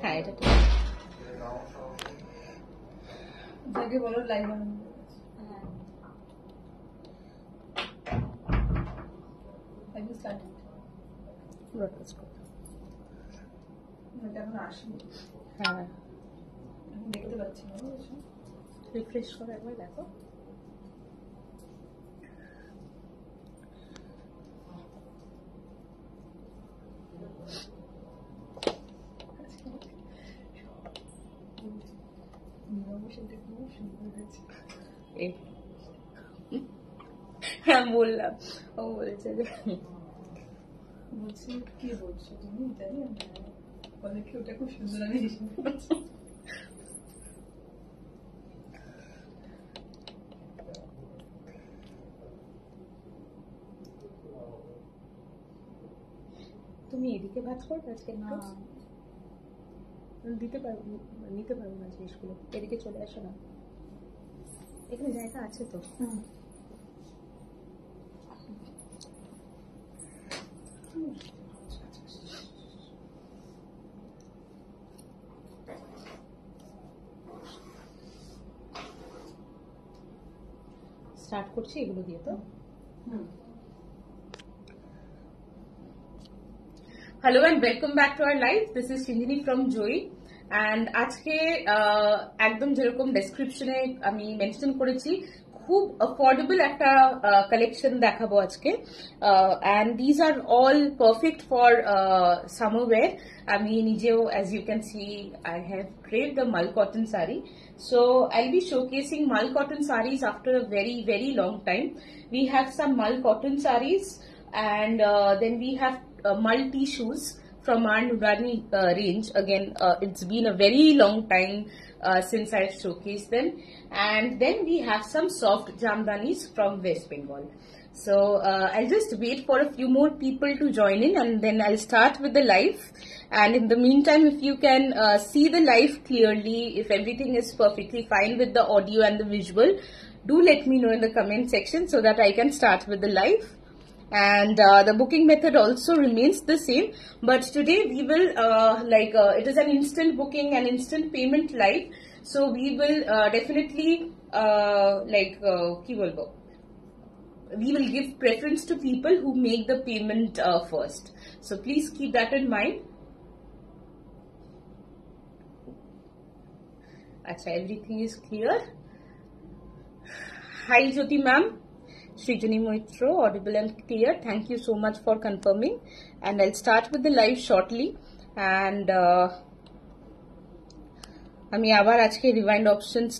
হ্যাঁ এটা ঠিক। যাকে বলো লাইভ হ্যাঁ।, হ্যাঁ। দেখতে পাচ্ছি না রিফ্রেশ করে একবার দেখো। হ্যাঁ বললাম। ও বলেছে যে বলছি কি বলছো তুমি? জানি বলে কি ওটা খুব সুন্দর আমি তুমি এদিকে ভাজ করবে আজকে? না। দিতে পারব নিতে পারব না জিনিসগুলো এদিকে চলে আসো না। এখানে জায়গা আছে তো। স্টার্ট করছি এগুলো দিয়ে তো। হুম। Hello and welcome back to our life this is Sinjini from Joyee and আজকে আহ, একদম যেরকম ডেসক্রিপশনে আমি মেনশন করেছি খুব অফোর্ডেবল একটা কালেকশন দেখাবো আজকে and these are all perfect for সামারওয়্যার আমি নিজেও as you can see I have crave the mul cotton sari So I'll be showcasing Mal cotton sarees after a very, very long time. We have some Mal cotton sarees and uh, then we have uh, Mal tissues from our Nurani uh, range. Again, uh, it's been a very long time uh, since I've showcased them. And then we have some soft jamdanis from West Bengal. So uh, I'll just wait for a few more people to join in and then I'll start with the live. And in the meantime, if you can uh, see the live clearly, if everything is perfectly fine with the audio and the visual, do let me know in the comment section so that I can start with the live and uh, the booking method also remains the same. But today we will uh, like uh, it is an instant booking and instant payment live. So we will uh, definitely uh, like uh, ki bolbo we will give preference to people who make the payment first. So please keep that in mind. Acha everything is clear? Hi jyoti ma'am. Srijani Moitro, audible and clear. Thank you so much for confirming. And I'll start with the live shortly. And uh, আমি আবার আজকে rewind options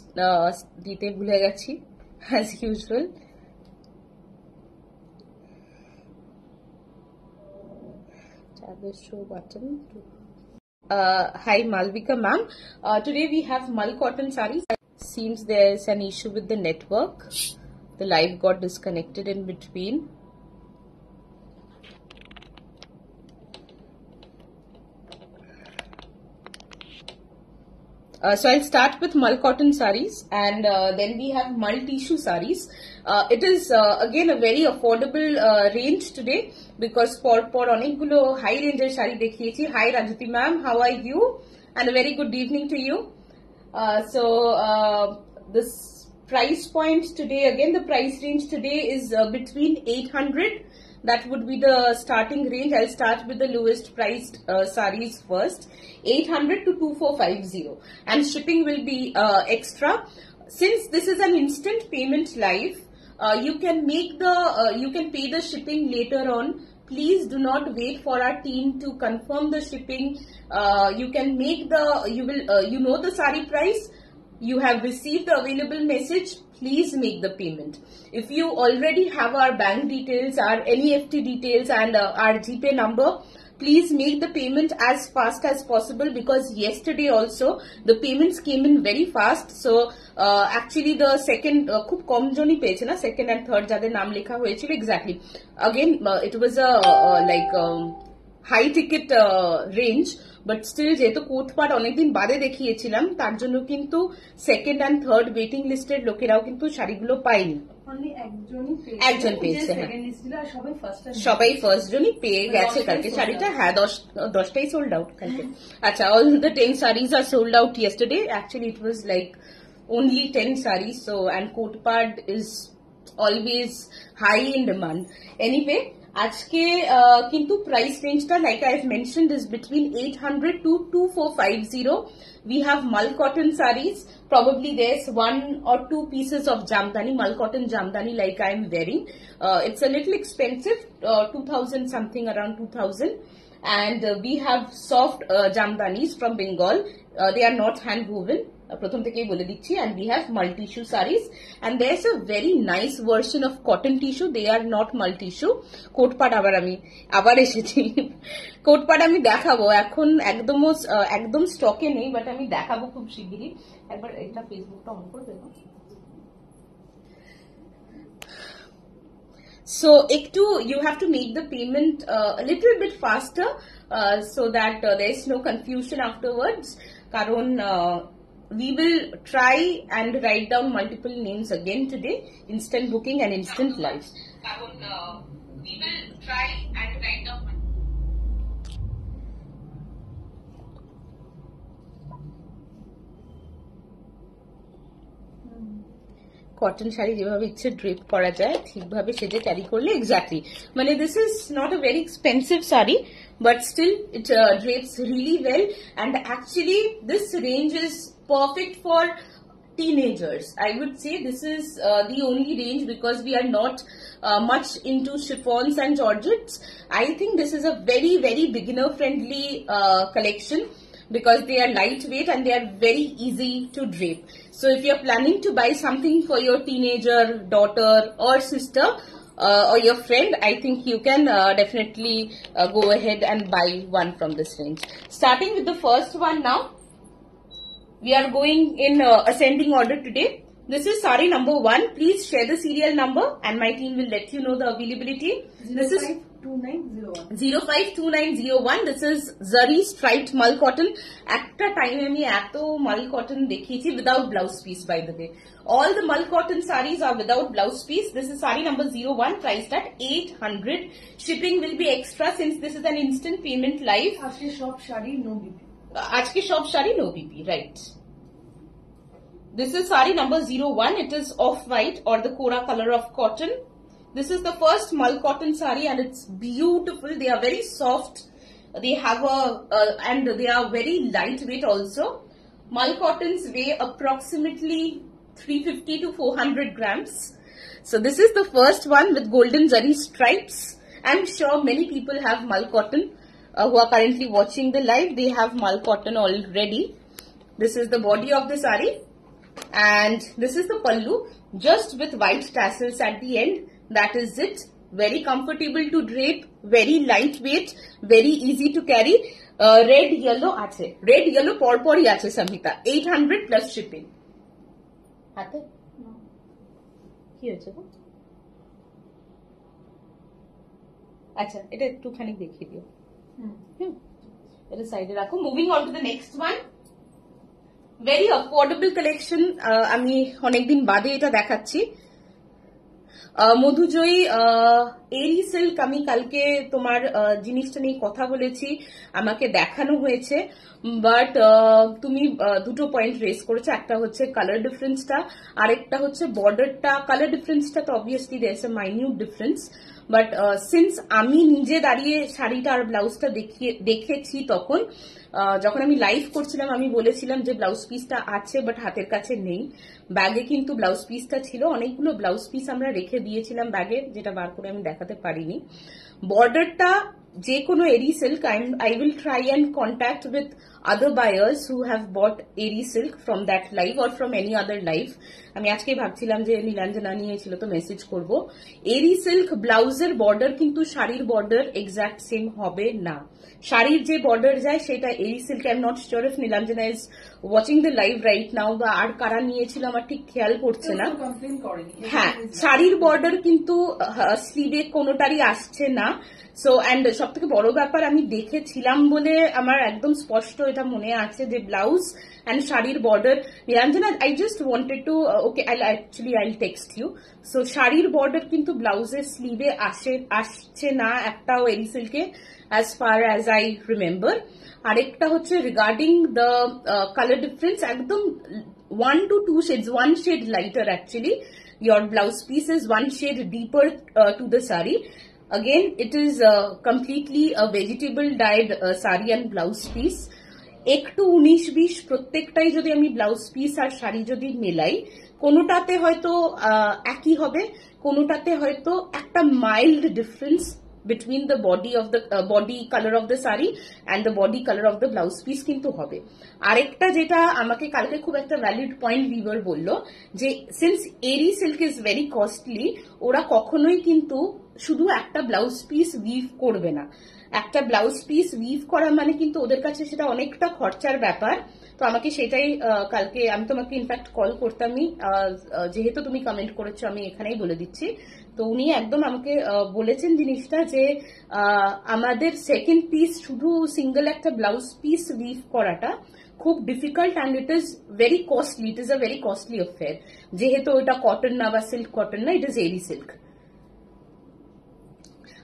দিতে ভুলে গেছি as usual Tab the show button. Uh, hi Malvika ma'am. Uh, today we have Mal cotton sarees. Seems there's an issue with the network. The live got disconnected in between. Uh, so I'll start with Mal cotton sarees and uh, then we have Mal tissue sarees. Uh, it is uh, again a very affordable uh, range today because for for অনেকগুলো high range এর শাড়ি দেখিয়েছি Hi Rajati ma'am, how are you? And a very good evening to you. Uh, so uh, this price point today again the price range today is uh, between 800 that would be the starting range. I'll start with the lowest priced uh, sarees first. 800 to 2450 and shipping will be uh, extra. Since this is an instant payment live uh, you can make the uh, you can pay the shipping later on. Please do not wait for our team to confirm the shipping. Uh, you can make the you will uh, you know the sari price you have received the available message please make the payment if you already have our bank details our neft details and uh, our gpay number please make the payment as fast as possible because yesterday also the payments came in very fast so uh, actually the second uh, খুব কম জনই পেয়েছে না second and third যাদের নাম লেখা হয়েছিল exactly again uh, it was a ticket range but still যেহেতু কোথপাট অনেকদিন বাদে দেখিয়েছিলাম তার জন্য কিন্তু সেকেন্ড অ্যান্ড থার্ড ওয়েটিং লিস্টের লোকেরাও কিন্তু শাড়িগুলো পায়নি। একজন পেয়েছে, হ্যাঁ। সবাই ফার্স্ট জনই পেয়ে গেছে কালকে শাড়িটা হ্যাঁ দশ দশটাই সোল্ড আউট কালকে আচ্ছা all the ten saris are sold out yesterday actually it was like only 10 sarees so and coatpad is always high in demand. Anyway আজকে uh, কিন্তু প্রাইস রেঞ্জটা like I have mentioned is between 800 two 2450 we have mull cotton sarees probably there's one or two pieces of jamdani mull cotton jamdani like i'm wearing uh, it's a little expensive uh, 2000 something around 2000 and uh, we have soft uh, jamdanis from bengal uh, they are not hand woven প্রথম থেকেই বলে দিচ্ছি and we have mul tissue sarees and there's a very nice version of cotton tissue they are not mul tissue কোটপাট আবার আমি আবার এসেছি কোটপাট আমি দেখাবো এখন একদম একদম স্টকে নেই বাট আমি দেখাবো খুব শিগগিরই একবার এটা ফেসবুকটা অন করে দেবো So, ektu, you have to make the payment uh, a little bit faster uh, so that uh, there is no confusion afterwards. Karon, uh, we will try and write down multiple names again today. Instant booking and instant lives. Karon, uh, we will try and write down. Cotton sari যেভাবে ইচ্ছে drape করা যায় ঠিকভাবে সেটা carry করলে exactly মানে this is not a very expensive sari but still it uh, drapes really well and actually this range is perfect for teenagers i would say this is uh, the only range because we are not uh, much into chiffons and georgettes i think this is a very very beginner friendly uh, collection because they are lightweight and they are very easy to drape. So if you're planning to buy something for your teenager, daughter or sister uh, or your friend, I think you can uh, definitely uh, go ahead and buy one from this range. Starting with the first one now We are going in uh, ascending order today. This is sari number one. Please share the serial number and my team will let you know the availability. This is 052901 zero five two nine zero one this is জারি striped মাল cotton একটা টাইমে আমি এত মাল cotton দেখিয়েছি without blouse piece by the way all the mull cotton sarees are without blouse piece this is saree number 01 priced at 800 shipping will be extra since this is an instant payment live আজকে সব sari no BP আজকে সব sari no BP right This is sari number 01. It is off-white or the Kora color of cotton. This is the first mull cotton sari and it's beautiful. They are very soft. They have a, uh, and they are very lightweight also. Mull cottons weigh approximately 350 to 400 grams. So this is the first one with golden zari stripes. I'm sure many people have mull cotton uh, who are currently watching the live. They have mull cotton already. This is the body of the sari and this is the pallu just with white tassels at the end that is it very comfortable to drape very lightweight very easy to carry uh, red yellow আছে red yellow পরপরই আছে samhita 800 plus shipping হাতে কি হয়েছে গো? আচ্ছা এটা একটুখানি দেখিয়ে দিও এটা সাইডে রাখো moving on to the next one very affordable collection আমি অনেকদিন বাদে এটা দেখাচ্ছি। মধুজয়ী এরি সিল্ক আমি কালকে তোমার জিনিসটা নিয়ে কথা বলেছি, আমাকে দেখানো হয়েছে। বাট তুমি দুটো পয়েন্ট রেস করেছ, একটা হচ্ছে কালার ডিফারেন্সটা আরেকটা হচ্ছে বর্ডারটা কালার ডিফারেন্সটা তো obviously there minute difference but since আমি নিজে দাঁড়িয়ে শাড়িটা আর ব্লাউজটা দেখিয়ে, দেখেছি তখন যখন আমি লাইভ করছিলাম, আমি বলেছিলাম যে ব্লাউজ পিসটা আছে বাট হাতের কাছে নেই। ব্যাগে কিন্তু ব্লাউজ পিসটা ছিল। অনেকগুলো ব্লাউজ পিস আমরা রেখে দিয়েছিলাম ব্যাগে যেটা বার করে আমি দেখাতে পারিনি। বর্ডারটা যে কোনো eri silk I will try and contact with other buyers who have bought eri silk from that live or from any other live আমি আজকে ভাবছিলাম যে নীলাঞ্জনা নিয়েছিল তো মেসেজ করব। এরি সিল্ক ব্লাউজের বর্ডার কিন্তু শাড়ির বর্ডার এক্সাক্ট সেম হবে না। শাড়ির যে বর্ডার যায় সেটা eri silk I am not sure if Nilanjana is watching the live right now বা আর কারা নিয়েছিল আমার ঠিক খেয়াল পড়ছে না। হ্যাঁ শাড়ির বর্ডার কিন্তু স্লিভে কোনোটারই আসছে না। সো অ্যান্ড সব থেকে বড় ব্যাপার আমি দেখেছিলাম বলে আমার একদম স্পষ্ট এটা মনে আছে যে ব্লাউজ অ্যান্ড শাড়ির border Niranjana I just wanted to okay I actually I text you so শাড়ির বর্ডার কিন্তু ব্লাউজের স্লিভে আসে আসছে না একটাও এরি সিল্কে as far as I remember আরেকটা হচ্ছে রিগার্ডিং দ্য কালার ডিফারেন্স একদম one two two shades one shade lighter actually your blouse piece is one shade deeper uh, to the sari again it is uh, completely a vegetable dyed uh, sari and blouse piece একটু উনিশ বিশ প্রত্যেকটাই যদি আমি blouse piece আর শাড়ি যদি মেলাই কোনোটাতে হয়তো একই হবে কোনোটাতে হয়তো একটা mild difference between body of the uh, body color of the sari and the body color of the blouse piece কিন্তু হবে। আরেকটা যেটা আমাকে কালকে খুব একটা ভ্যালিড পয়েন্ট ভিভার বলল যে সিন্স এরি সিল্ক ইজ ভেরি কস্টলি ওরা কখনোই কিন্তু শুধু একটা ব্লাউজ পিস উইভ করবে না। একটা ব্লাউজ পিস উইভ করা মানে কিন্তু ওদের কাছে সেটা অনেকটা খরচার ব্যাপার। তো আমাকে সেটাই কালকে আমি তোমাকে ইনফ্যাক্ট কল করতামই যেহেতু তুমি কমেন্ট করেছ, আমি এখানেই বলে দিচ্ছি। তো উনি একদম আমাকে বলেছেন জিনিসটা যে আমাদের সেকেন্ড পিস শুধু সিঙ্গেল একটা ব্লাউজ পিস উইভ করাটা খুব difficult and it is very costly it is a very costly affair যেহেতু ওটা কটন না বা সিল্ক কটন না ইট ইজ এরি সিল্ক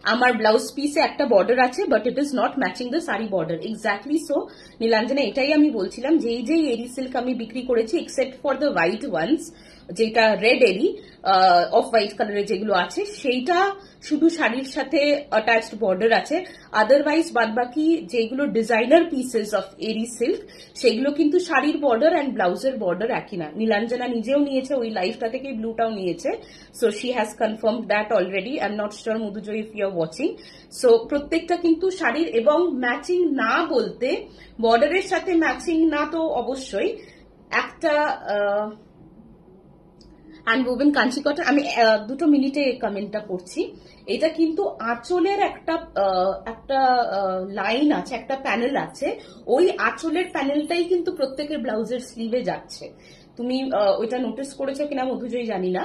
আমার ব্লাউজ পিসে একটা বর্ডার আছে but it is not matching the sari border exactly so Nilanjana এটাই আমি বলছিলাম যেই যেই এরি সিল্ক আমি বিক্রি করেছি except for the white ones যেটা রেড এরি অফ হোয়াইট কালারের যেগুলো আছে, সেইটা শুধু শাড়ির সাথে অ্যাটাচড বর্ডার আছে। আদারওয়াইজ বাদ বাকি যেগুলো designer pieces of eri silk সেগুলো কিন্তু শাড়ির বর্ডার অ্যান্ড ব্লাউজের বর্ডার একই না। নীলাঞ্জনা নিজেও নিয়েছে, ওই লাইফটা থেকে ব্লুটাও নিয়েছে। So she has confirm that already I am not sure Madhujoy if you are watching so প্রত্যেকটা কিন্তু শাড়ির এবং ম্যাচিং না বলতে বর্ডারের সাথে ম্যাচিং না তো অবশ্যই। একটা অ্যান্ড ওভেন কাঞ্চি কটন আমি দুটো মিনিটে কমেন্টটা করছি এটা কিন্তু আঁচলের একটা একটা লাইন আছে, একটা প্যানেল আছে। ওই আঁচলের প্যানেলটাই কিন্তু প্রত্যেকের ব্লাউজের স্লিভে যাচ্ছে। তুমি ওইটা নোটিস করেছ কিনা মধুজয়ী জানি না।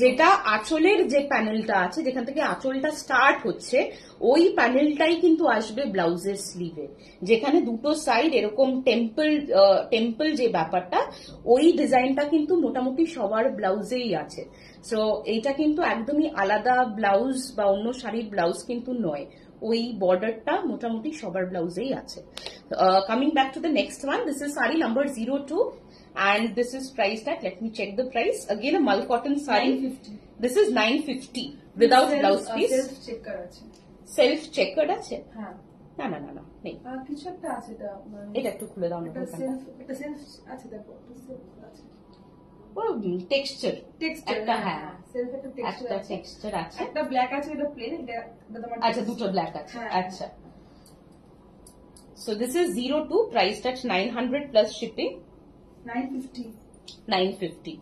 যেটা আঁচলের যে প্যানেলটা আছে যেখান থেকে আঁচলটা স্টার্ট হচ্ছে ওই প্যানেলটাই কিন্তু আসবে ব্লাউজের স্লিভে যেখানে দুটো সাইড এরকম টেম্পল টেম্পল যে ব্যাপারটা ওই ডিজাইনটা কিন্তু মোটামুটি সবার ব্লাউজেই আছে। সো এইটা কিন্তু একদমই আলাদা ব্লাউজ বা অন্য শাড়ির ব্লাউজ কিন্তু নয়। ওই বর্ডারটা মোটামুটি সবার ব্লাউজেই আছে। Coming back to the next one this is sari number zero two and this is priced at let me check the price again a mull cotton sari 950 this is 950 without blouse piece self check করা আছে self checkered আছে হ্যাঁ না না না না নেই আর কিছু একটা আছে এটা মানে এটা একটু খুলে দাও না একটা দোকানটা। সেলফ একটা সেলফ আছে দেখো একটা সেলফ আছে ও টেক্সচার টেক্সচার একটা হ্যাঁ সেলফ একটা টেক্সচার একটা আছে টেক্সচার আছে একটা ব্ল্যাক আছে এটা প্লেন এটা এটা তোমার আচ্ছা দুটো ব্ল্যাক আছে হ্যাঁ। আচ্ছা so this is 02 priced at 900 plus shipping 950 950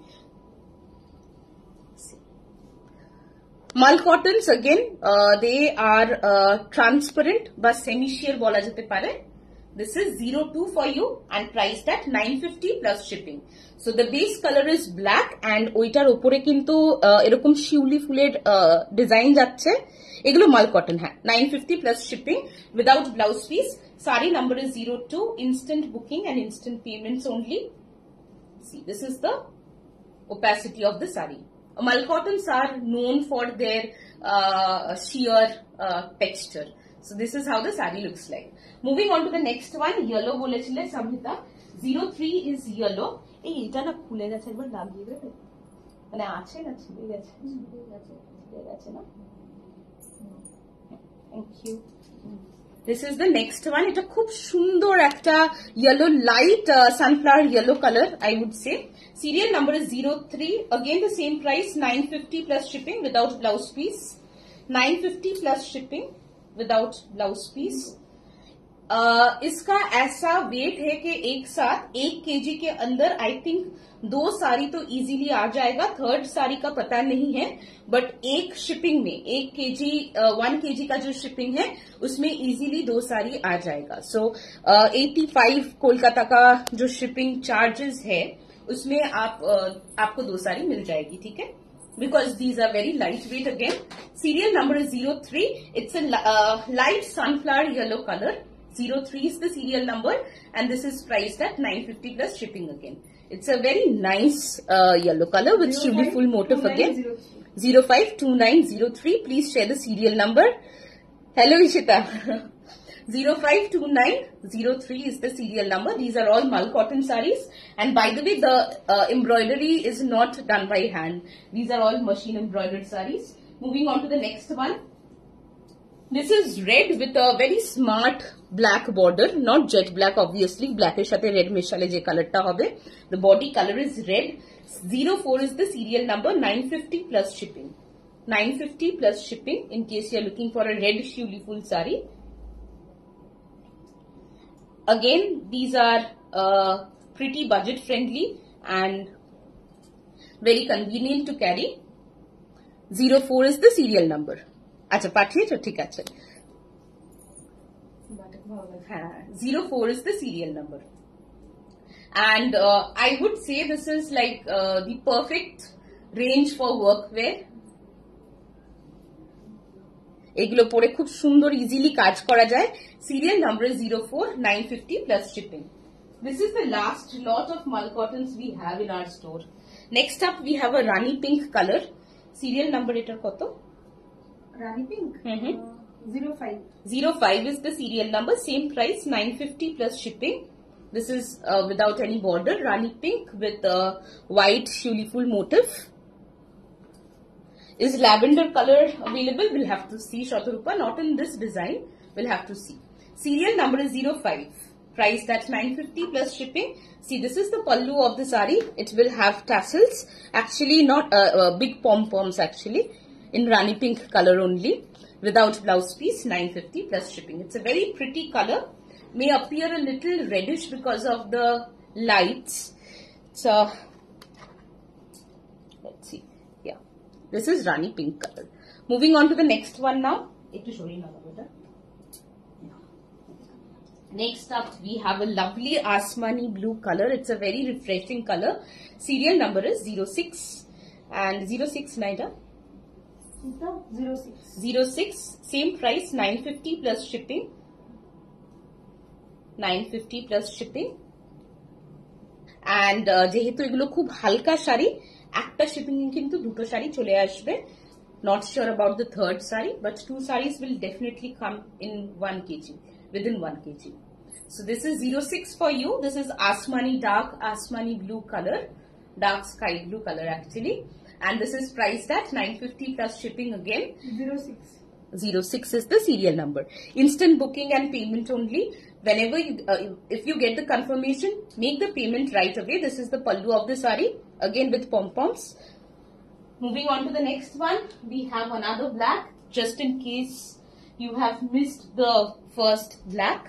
মাল cottons again uh, they are uh, transparent বা semi sheer বলা যেতে পারে this is 02 for you and priced at 950 plus shipping so the base color is black and ওইটার উপরে কিন্তু uh, এরকম শিউলি ফুলের ডিজাইন যাচ্ছে এগুলো মাল কটন হ্যাঁ 950 plus shipping without blouse piece sari number is 02 instant booking and instant payments only See, this is the opacity of the sari. Malcottons are known for their uh, sheer uh, texture. So this is how the sari looks like. Moving on to the next one, yellow বলেছিলে samhita 03 is yellow. এই এটা না খুলে গেছে একবার লাগিয়ে দেবে মানে আছে না ছিঁড়ে গেছে ছিঁড়ে গেছে ছিঁড়ে গেছে না thank you this is the next one. It's a khub shundor yellow light uh, sunflower yellow color, I would say. Serial number is 03. Again, the same price, 950 plus shipping without blouse piece. 950 plus shipping without blouse piece. इसका ऐसा wait है कि एक साथ एक KG के अंदर I think दो साड़ी तो इजीली आ जाएगा थर्ड साड़ी का पता नहीं है बट एक शिपिंग में एक केजी वन केजी का जो शिपिंग है उसमें इजीली दो साड़ी आ जाएगा सो एटी फाइव कोलकाता का जो शिपिंग चार्जेस है उसमें आप uh, आपको दो साड़ी मिल जाएगी ठीक है these are very lightweight again. Serial number is 03. It's a li- uh, light sunflower yellow color. 03 is the serial number and this is priced at 950 plus shipping again. It's a very nice uh, yellow color with Shivli full motif again. 052903. Please share the serial number. Hello Ishita. 052903 is the serial number. These are all mull cotton saris. And by the way, the uh, embroidery is not done by hand. These are all machine embroidered saris. Moving on to the next one. This is red with a very smart black border, not jet black obviously, black এর সাথে red মেশালে যে কালারটা হবে. The body color is red. 04 is the serial number, 950 plus shipping. 950 plus shipping in case you are looking for a red shuli full sari. Again, these are uh, pretty budget friendly and very convenient to carry. 04 is the serial number. আচ্ছা পাঠিয়েছো ঠিক আছে বাটা খুব ভালো লাগে হ্যাঁ zero four is the serial number and I would say this is like the perfect range for work ওয়ের এগুলো পরে খুব সুন্দর ইজিলি কাজ করা যায় serial number zero four nine fifty plus shipping this is the last lot of mul cottons we have in our store next up we have a Rani pink colour serial number এটার কত Rani Pink. Uh, mm-hmm. 05. 05 is the serial number, same price 950 plus shipping. This is uh, without any border, Rani Pink with a white tulipful motif. Is lavender color available? We'll have to see Shatrupa, not in this design. We'll have to see. Serial number is 05. Price that's 950 plus shipping. See, this is the pallu of the sari. It will have tassels. Actually, not uh, uh, big pom-poms actually in Rani pink color only without blouse piece 950 plus shipping. It's a very pretty color. May appear a little reddish because of the lights. So uh, let's see. Yeah. This is Rani pink color. Moving on to the next one now. Next up, we have a lovely Asmani blue color. It's a very refreshing color. Serial number is 06 and 069. 06 Naida. Zero six 06 same price 950 plus shipping 950 plus shipping and uh, যেহেতু এগুলো খুব হালকা শাড়ি একটা shipping কিন্তু দুটো শাড়ি চলে আসবে not sure about the third saree but two sarees will definitely come in 1 kg within 1 kg so this is 06 for you this is asmani dark asmani blue color dark sky blue color actually and this is priced at 950 plus shipping again. 06. 06 is the serial number. Instant booking and payment only. Whenever you, uh, if you get the confirmation, make the payment right away. This is the pallu of the sari, again with pom-poms. Moving on to the next one, we have another black, just in case you have missed the first black.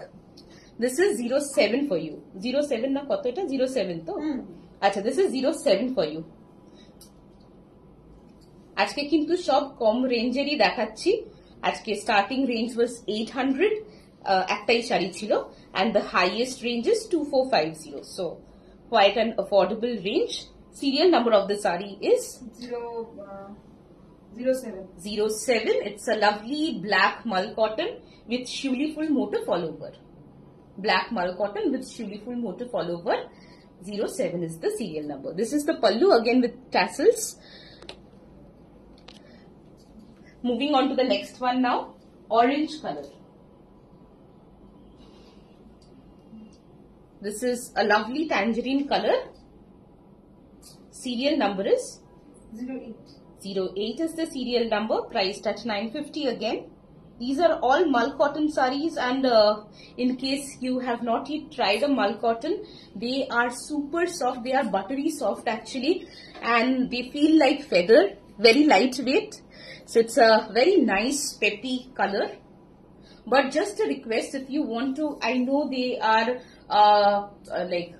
This is 07 for you. 07 na koteta 07 to. Mm. Achha, this is 07 for you. আজকে কিন্তু সব কম রেঞ্জেরই দেখাচ্ছি আজকে starting range ওয়াজ eight hundred একটাই শাড়ি ছিল and the highest range is two four five zero so quite an affordable range serial number of the sari is zero zero seven 07. It's a lovely black mull cotton with shuli full motif all over. Black mull cotton with shuli full motif all over. 07 is the serial number. This is the pallu again with tassels. Moving on to the next one now. Orange color. This is a lovely tangerine color. Serial number is 08. 08 is the serial number, priced at 950 again. These are all mul cotton saris and uh, in case you have not yet tried a mul cotton, they are super soft. They are buttery soft actually and they feel like feather very lightweight so it's a very nice peppy color. But just a request if you want to i know they are uh, uh, like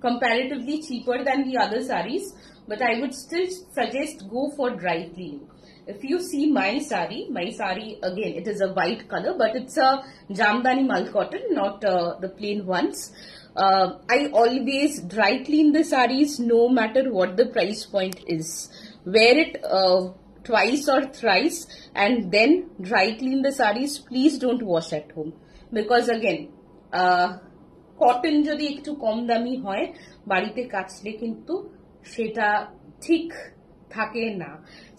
comparatively cheaper than the other saris but i would still suggest go for dry cleaning if you see my sari my sari again it is a white color but it's a jamdani mal cotton not uh, the plain ones. Uh, i always dry clean the saris no matter what the price point is wear it uh, twice or thrice and then dry clean the sarees please don't wash at home because again cotton যদি একটু কম দামি হয় বাড়িতে কাচলে কিন্তু সেটা ঠিক থাকে না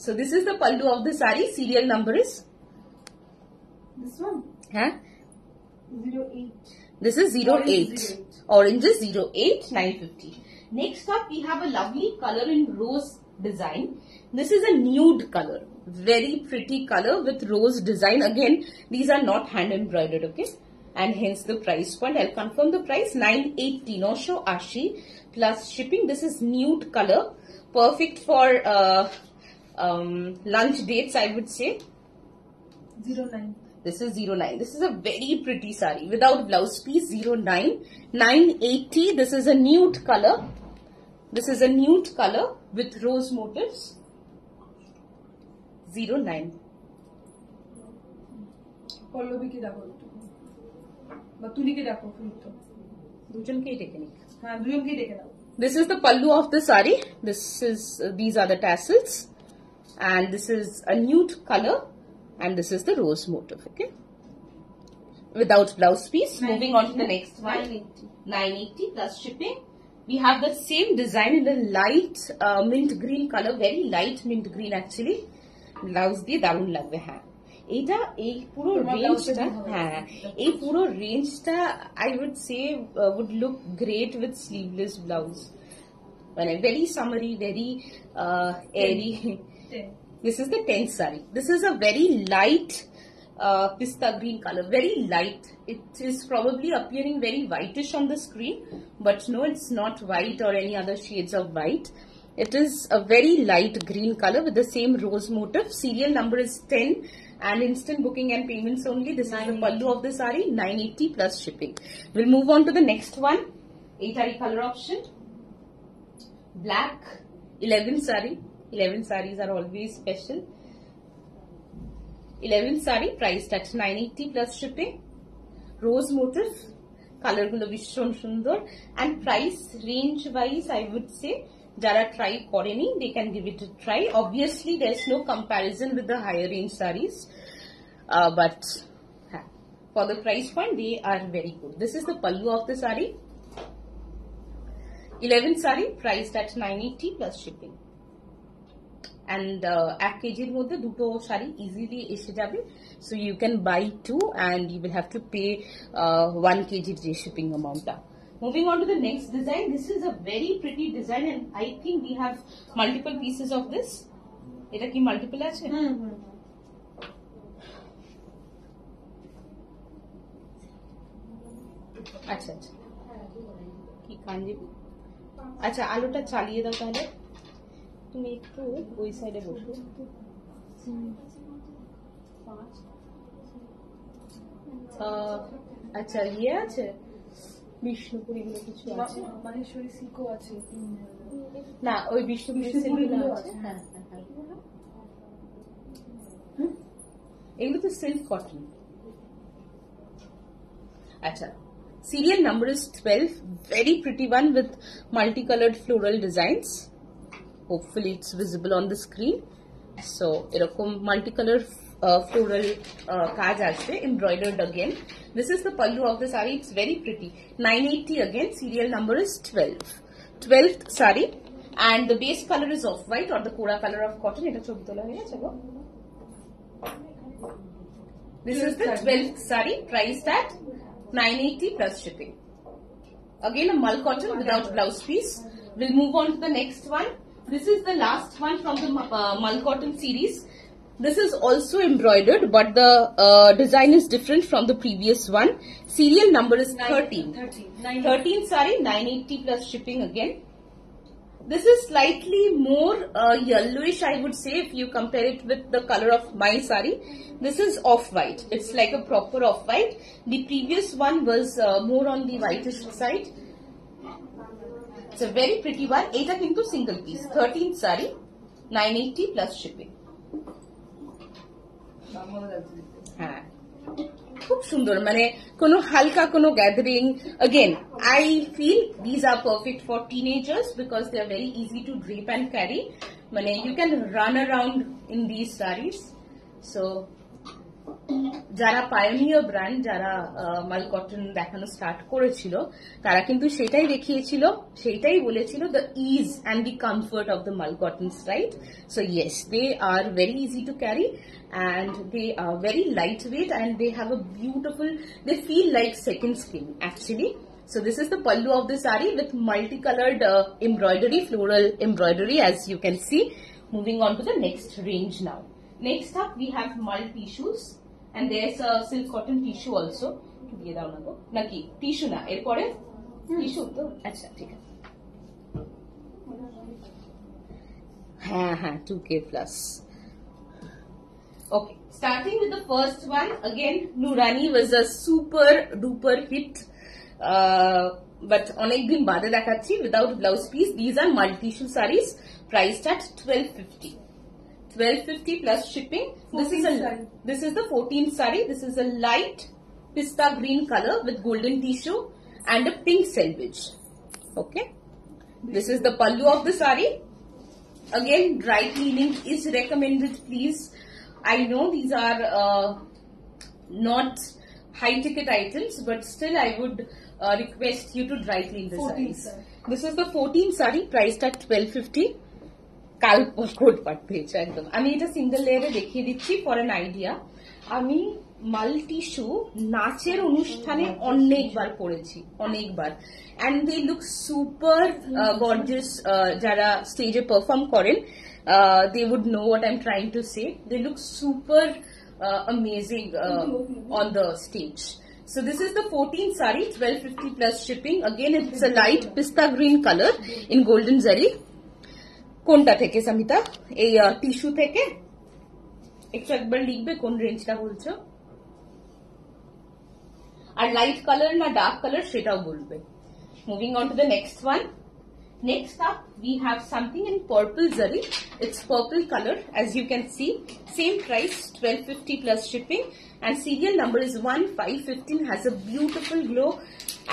so this is the pallu of the সারি serial number is This one? হ্যাঁ Zero eight. This is 08. Orange Orange is 08 950. Next up, we have a lovely color in rose design. This is a nude color. Very pretty color with rose design. Again, these are not hand embroidered, okay? And hence the price point. I'll confirm the price 980. No show ashi plus shipping. This is nude color. Perfect for uh, um, lunch dates, I would say. Zero nine. This is 09. This is a very pretty sari without blouse piece 09. 980. This is a nude color. This is a nude color with rose motifs. 09. পল্লবীকে ডাকো একটু বা তুলিকে ডাকো তো দুজনকেই ডেকে নিক। হ্যাঁ দুজনকেই ডেকে নাও This is the pallu of the sari. This is uh, these are the tassels, and this is a nude color, and this is the rose motif. Okay, without blouse piece. Moving on to the next one. 980. 980 plus shipping. We have the same design in the light uh, mint green color, very light mint green actually. Blouse দিয়ে দারুণ লাগবে হ্যাঁ এইটা এই পুরো তোমার রেঞ্জটা blouse এ দিয়ে হবে। হ্যাঁ এই পুরো রেঞ্জটা I would say would look great with sleeveless blouse মানে ভেরি সামারি ভেরি এরি Ten. This is the 10th sari. This is a very light uh, pista green color, very light. It is probably appearing very whitish on the screen, but no, it's not white or any other shades of white. It is a very light green color with the same rose motif. Serial number is 10 and instant booking and payments only. This is the pallu of the sari, 980 plus shipping. We'll move on to the next one. 8 color option black 11 sari 11 saris are always special 11 sari priced at 980 plus shipping rose motif color গুলো ভীষণ সুন্দর and price range wise i would say যারা try করেনি they can give it a try obviously there's no comparison with the higher range saris uh, but হ্যাঁ, for the price point they are very good this is the pallu of the sari 11 sari priced at 980 plus shipping And uh, এক কেজির মধ্যে দুটো sari easily এসে যাবে। So you can buy two and you will have to pay one কেজির যে shipping অ্যামাউন্টটা Moving on to the next design, this is a very pretty design and I think we have multiple pieces of this. এটা কি multiple আছে? আচ্ছা আচ্ছা। কি কাঞ্জিবি আচ্ছা আলোটা চালিয়ে দাও তাহলে। তুমি একটু ওই সাইডে বসো। আচ্ছা ইয়ে আছে? বিষ্ণুপুরি কিছু আছে? মাহেশ্বরী সিকো আছে না ওই বিষ্ণুপুরি সিল্কগুলো আছে। হ্যাঁ। এগুলো তো সিল্ক কটন আচ্ছা serial number is 12 very pretty one with multicolored floral designs hopefully it's visible on the screen so এরকম multicolor uh, floral uh, কাজ আসবে embroidered again this is the pallu of the sari it's very pretty 980 again serial number is 12 12th sari and the base color is off white or the kora color of cotton এটা ছবি তোলা হয়ে গেছে গো This is the 12th sari priced at 980 plus shipping. Again a mull cotton without blouse piece. We'll move on to the next one. This is the last one from the uh, Cotton series. This is also embroidered but the uh, design is different from the previous one. Serial number is 13. 13, 13, 13 sorry 980 plus shipping again. This is slightly more uh, yellowish I would say if you compare it with the color of my sari. This is off-white. It's like a proper off-white. The previous one was uh, more on the whitish side. It's a very pretty one. এটা কিন্তু single piece. 13 sari, 980 plus shipping. ভালো লাগছে দেখতে। হ্যাঁ খুব সুন্দর মানে কোনো হালকা কোনো gathering again i feel these are perfect for teenagers because they are very easy to drape and carry মানে you can run around in this saris so যারা পায়োনিয়ার ব্র্যান্ড যারা মাল কটন দেখানো স্টার্ট করেছিল তারা কিন্তু সেটাই দেখিয়েছিল সেটাই বলেছিল the is and the comfort of the mul cottons right so yes they are very easy to carry and they are very lightweight and they have a beautiful they feel like second skin actually so this is the pallu of the sari with multicolored uh, embroidery floral embroidery as you can see moving on to the next range now next up we have mul tissues and there's a silk cotton tissue also দিয়ে দাও না গো নাকি tissue না এরপরে tissue তো আচ্ছা ঠিক আছে হ্যাঁ হ্যাঁ two k plus Okay, starting with the first one, again, Nurani was a super duper hit. Uh, but অনেকদিন বাদে দেখাচ্ছি without blouse piece. These are multi-issue sarees priced at 1250. 1250 plus shipping. This is a 14th saree. this is the 14th sari. This is a light pista green color with golden tissue and a pink selvage. Okay. This is the pallu of the sari. Again, dry cleaning is recommended, please. I know these are uh, not high ticket items, but still I would uh, request you to dry clean the 14th sarees. saree. This is the 14th sari priced at 1250. কাল coat পাট পেয়েছে একদম আমি এটা single লেয়ারে দেখিয়ে দিচ্ছি for an idea আমি মাল্টি শু নাচের অনুষ্ঠানে অনেকবার পড়েছি অনেকবার and they look super gorgeous যারা স্টেজে পারফর্ম করেন they would know what I am trying to say they look super amazing on the stage. So this is the 14th sari, 1250 plus shipping. Again, it's a light pista green color in golden zari. কোনটা থেকে, সামিতা? এই tissue থেকে? একটু একবার লিখবে কোন রেঞ্জটা বলছো? আর লাইট কালার না ডার্ক কালার সেটাও বলবে। Moving on to the next one Next up, we have something in purple zari. It's purple color, as you can see. Same price, 1250 plus shipping. And serial number is 1515. Has a beautiful glow.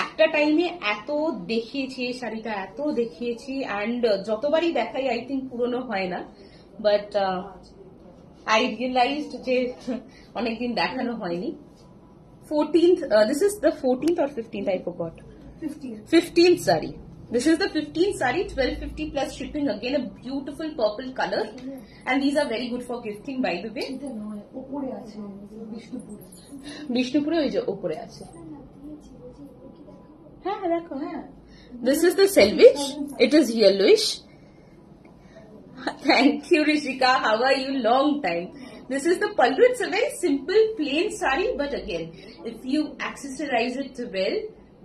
একটা টাইমে এত দেখিয়েছি এই শাড়িটা এত দেখিয়েছি and যতবারই দেখাই আই থিঙ্ক পুরনো হয় না বাট আই রিয়েলাইজড যে অনেকদিন দেখানো হয়নি fourteenth this is the fourteenth or fifteenth I ফোরগট 15. 15th sari. This is the 15th sari, 1250 plus shipping. Again, a beautiful purple color. And these are very good for gifting, by the way. এটা নয় ওপরে আছে বিষ্ণুপুর বিষ্ণুপুরে ওই যে ওপরে আছে হ্যাঁ হ্যাঁ দেখো হ্যাঁ This is the selvage. It is yellowish. Thank you, Rishika. How are you? Long time. This is the pallu. It's a very simple, plain sari, but again, if you accessorize it well,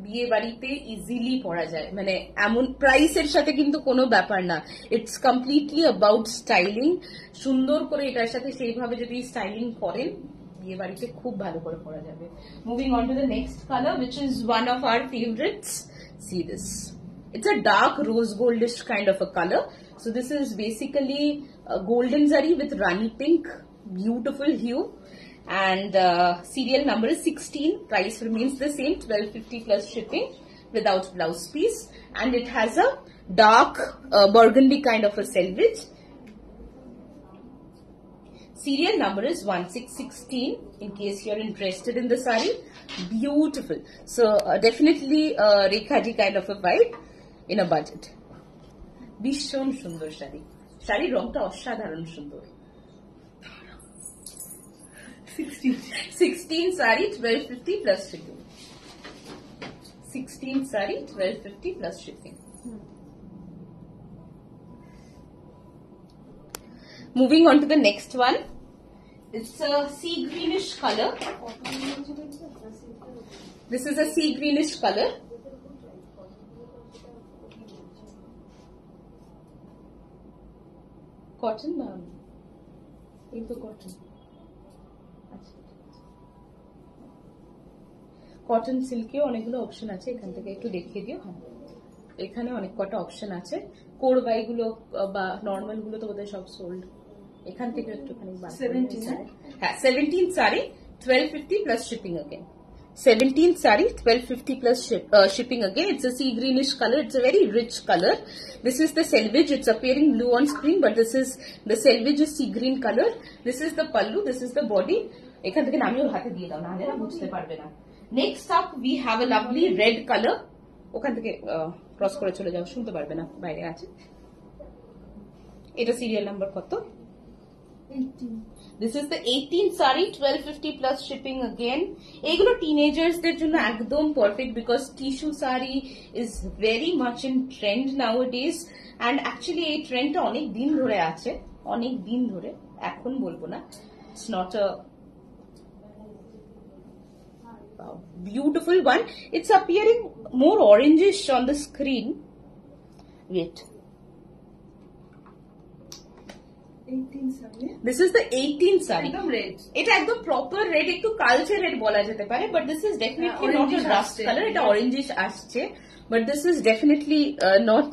বিয়ে বাড়িতে easily পরা যায় মানে এমন প্রাইসের সাথে কিন্তু কোনো ব্যাপার না ইটস কমপ্লিটলি অ্যাবাউট স্টাইলিং সুন্দর করে এটার সাথে সেইভাবে যদি স্টাইলিং করেন বিয়ে বাড়িতে খুব ভালো করে পরা যাবে moving on to the next colour which is one of our favourites see this. It's a dark rose goldish kind of a color. So this is basically a golden zari with rani pink, beautiful hue. And uh, serial number is 16. Price remains the same, 1250 plus shipping without blouse piece. And it has a dark uh, burgundy kind of a selvage. Serial number is 1616 in case you're interested in the sari. Beautiful. So uh, definitely uh, Rekhaji kind of a vibe in a budget. ভীষণ সুন্দর শাড়ি শাড়ির রংটা অসাধারণ সুন্দর 16. sorry, sari 1250 plus shipping. 16 sari 1250 plus shipping. Hmm. Moving on to the next one. It's a sea greenish color. This is a sea greenish color. Cotton, ma'am. Paper cotton. Cotton সিল্কেও অনেকগুলো option আছে এখান থেকে একটু দেখিয়ে দিও হ্যাঁ এখানে অনেক কটা অপশন আছে কোরবাইগুলো বা নর্মাল গুলো তো বোধহয় সব সোল্ড এখান থেকে একটুখানি হ্যাঁ seventeen sari twelve fifty plus shipping again 17 sari 1250 plus ship, uh, shipping again it's a sea greenish color it's a very rich color this is the selvage it's appearing blue on screen but this is the selvage is sea green color this is the pallu this is the body এখান থেকে নামিও হাতে দিয়ে দাও না হলে বুঝতে পারবে না next up we have a lovely red colour ওখান থেকে ক্রস করে চলে যাও শুনতে পারবে না বাইরে আছে। এটা সিরিয়াল নাম্বার কত? This is the eighteen sari twelve fifty plus shipping again এগুলো টিনেজার্সদের জন্য একদম perfect because tissue sari is very much in trend now is and actually এই ট্রেন্ডটা অনেক দিন ধরে আছে অনেক দিন ধরে এখন বলব না। It's not a beautiful one it's appearing more orangish on the screen wait 18 সামনে this is the 18th saree একদম রেড এটা একদম প্রপার রেড একটু কালচে রেড বলা যেতে পারে বাট দিস ইজ ডেফিনেটলি হ্যাঁ, নট orangish রাস্ট আসছে। কালার এটা অরেঞ্জিশ আসছে but this is definitely not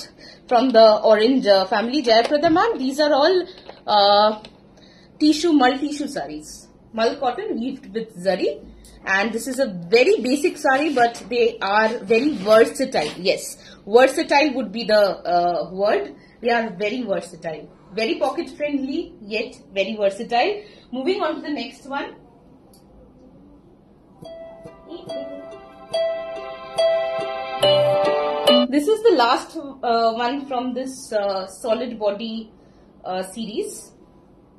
from the orange family জয়প্রদা ma'am these are all tissue mul tissue sarees mul cotton weaved with zari and this is a very basic saree but they are very versatile. Yes versatile would be the uh, word. They are very versatile. Very pocket friendly yet very versatile. Moving on to the next one. This is the last uh, one from this uh, solid body uh, series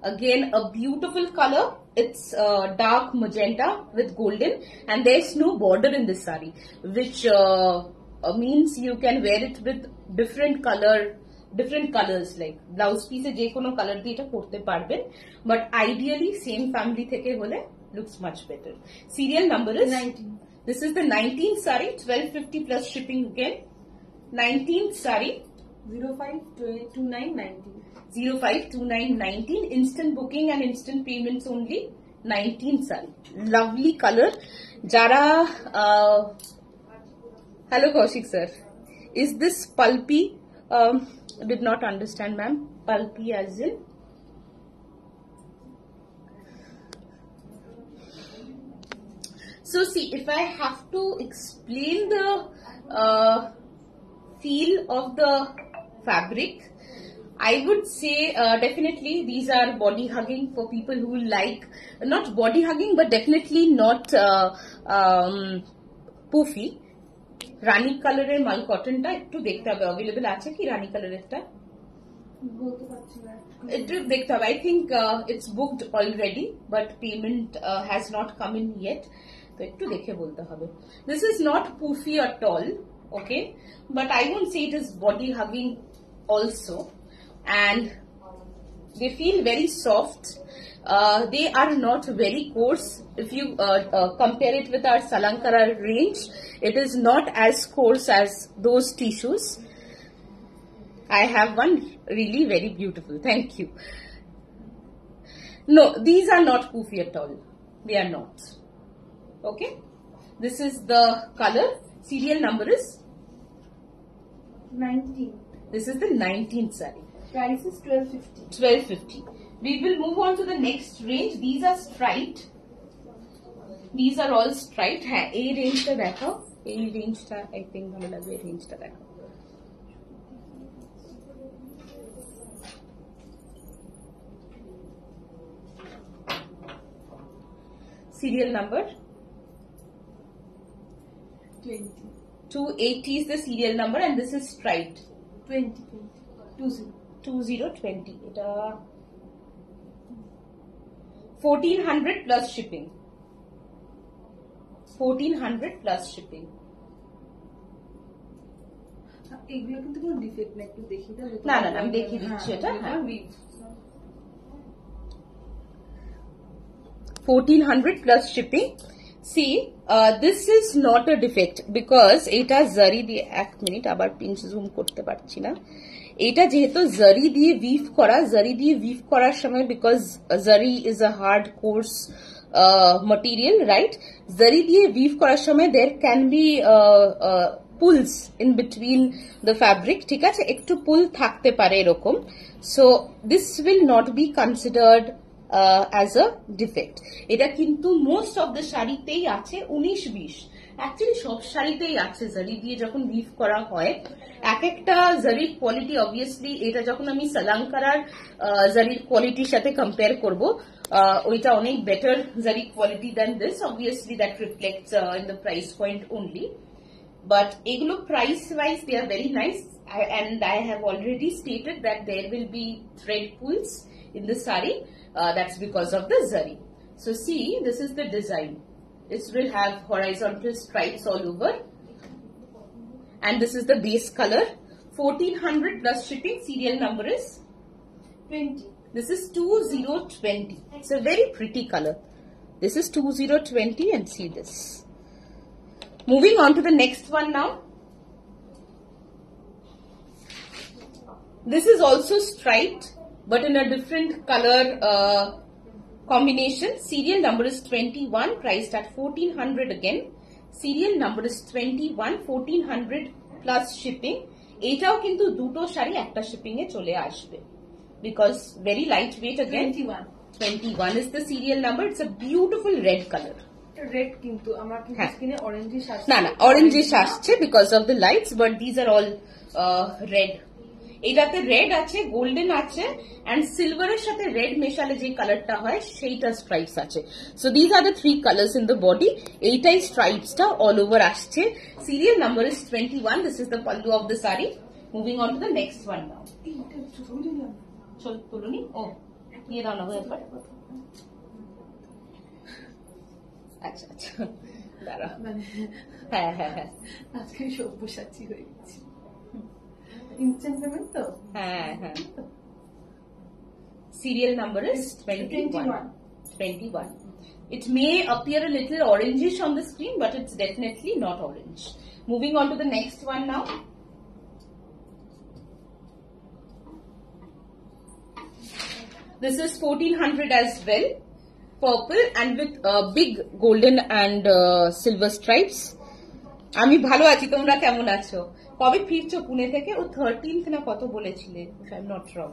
again a beautiful color it's uh, dark magenta with golden and there's no border in this sari which uh, uh, means you can wear it with different color different colors like blouse পিসে যে কোনো colour দিয়ে এটা পরতে পারবেন but ideally same family থেকে হলে looks much better serial number is 19 this is the 19th saree 1250 plus shipping again 19th saree 052990 052919 instant booking and instant payments only 19 saree lovely color. Jara uh, hello kaushik sir. Is this pulpy? Um, did not understand ma'am. Pulpy as in? So see if i have to explain the uh, feel of the fabric I would say uh, definitely these are body hugging for people who like not body hugging but definitely not uh, um, poofy রানী কালারের মাল কটনটা একটু দেখতে হবে available আছে কি রানী কালারেরটা বলতে পারছি না একটু দেখতে হবে I think it's booked already but payment has not come in yet তো একটু দেখে বলতে হবে this is not পুফি ought all okay but I won't say it is body hugging also and they feel very soft. Uh, they are not very coarse. If you uh, uh, compare it with our Salankara range, it is not as coarse as those tissues. I have one really very beautiful. Thank you. No, these are not poofy at all. They are not. Okay. This is the color. Serial number is 19 this is the 19th saree. Price is 1250. 1250. We will move on to the next range. These are striped. These are all striped. है A range का देखो. A range का I think हमें लग A range का देखो. Serial number 20. 280 is the serial number and this is striped. 20. 20. 20. Two zero twenty এটা fourteen hundred plus shipping fourteen hundred plus shipping এগুলো কিন্তু কোনো ডিফেক্ট না একটু দেখি না না আমি দেখিয়ে হ্যাঁ, দিচ্ছি এটা হ্যাঁ। Fourteen hundred plus shipping see this is not a defect because এটা জারি দিয়ে এক মিনিট আবার পিঞ্চ জুম করতে পারছি না। এটা যেহেতু জারি দিয়ে উইভ করা, জারি দিয়ে উইভ করার সময় because zari is a hard coarse material right zari দিয়ে উইভ করার সময় there can be pulls in between the fabric ঠিক আছে? একটু পুল থাকতে পারে এরকম। So this will not be considered as a defect এটা কিন্তু মোস্ট অফ দ্য শাড়িতেই আছে, উনিশ বিশ। অ্যাকচুয়ালি সব শাড়িতেই আছে জারি দিয়ে যখন লিভ করা হয় এক একটা জারির কোয়ালিটি অবভিয়াসলি এটা যখন আমি সালাঙ্কারার জারির কোয়ালিটির সাথে কম্পেয়ার করব ওইটা অনেক better zari quality than this obviously that reflects in the price point only but এগুলো price they are very nice. I, and I have already stated that there will be thread pulls in the sari uh, that's because of the zari. So see this is the design. This will have horizontal stripes all over. And this is the base color. 1400 plus shipping serial number is 20 this is 2020 it's a very pretty color. This is 2020 and see this. Moving on to the next one now. This is also striped, but in a different color uh, combination. Serial number is 21, priced at 1400 again. Serial number is 21, 1400 plus shipping. এটাও কিন্তু দুটো শাড়ি একটা shipping এ চলে আসবে because very light wait again 21 21 is the serial number it's a beautiful red color red কিন্তু আমার কিন্তু হ্যাঁ। স্কিনে অরেঞ্জিশ আসছে না না অরেঞ্জিশ আসছে because of the lights but these are all red এটাতে রেড আছে গোল্ডেন আছে অ্যান্ড সিলভারের সাথে রেড মেশালে যে কালারটা হয় সেইটা স্ট্রাইপস আছে। So these are the three colours in the body এইটাই স্ট্রাইপসটা অল ওভার আসছে। Serial number is twenty one this is the pallu of the sari moving on to the next one now তুলুনি ও নিয়ে দাও না একবার আচ্ছা আচ্ছা। দাঁড়া মানে হ্যাঁ হ্যাঁ হ্যাঁ। আজকে সব্যসাচী হয়ে গেছি। ইনস্ট্যান্ট পেমেন্ট তো হ্যাঁ হ্যাঁ serial number is 21 21 it may appear a little orangish on the screen but it's definitely not orange moving on to the next one now this is 1400 as well purple and with uh, big golden and uh, silver stripes আমি ভালো আছি তোমরা কেমন আছো কবে ফিরছো পুনে থেকে ও thirteenth না কত বলেছিলে if I am not wrong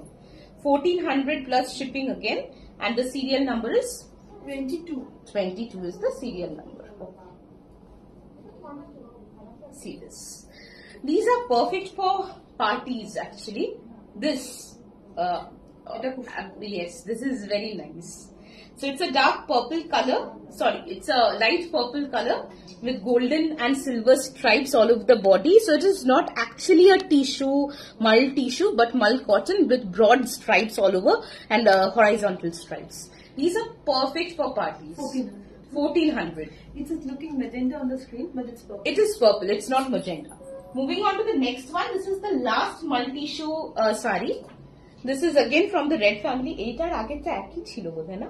fourteen hundred plus shipping again and the serial number is twenty two twenty two is the serial number series. These are perfect for parties actually. This, uh, uh, yes, this is very nice. so it's a dark purple color sorry it's a light purple color with golden and silver stripes all over the body so it is not actually a tissue mull tissue but mull cotton with broad stripes all over and uh, horizontal stripes these are perfect for parties 1400 1400 It's just looking magenta on the screen, but it's purple. it is purple, it's not magenta. Moving on to the next one, this is the last multi-shoe uh, sari. This is again from the red family. এটার আগেরটা একই ছিল বোধহয় না না,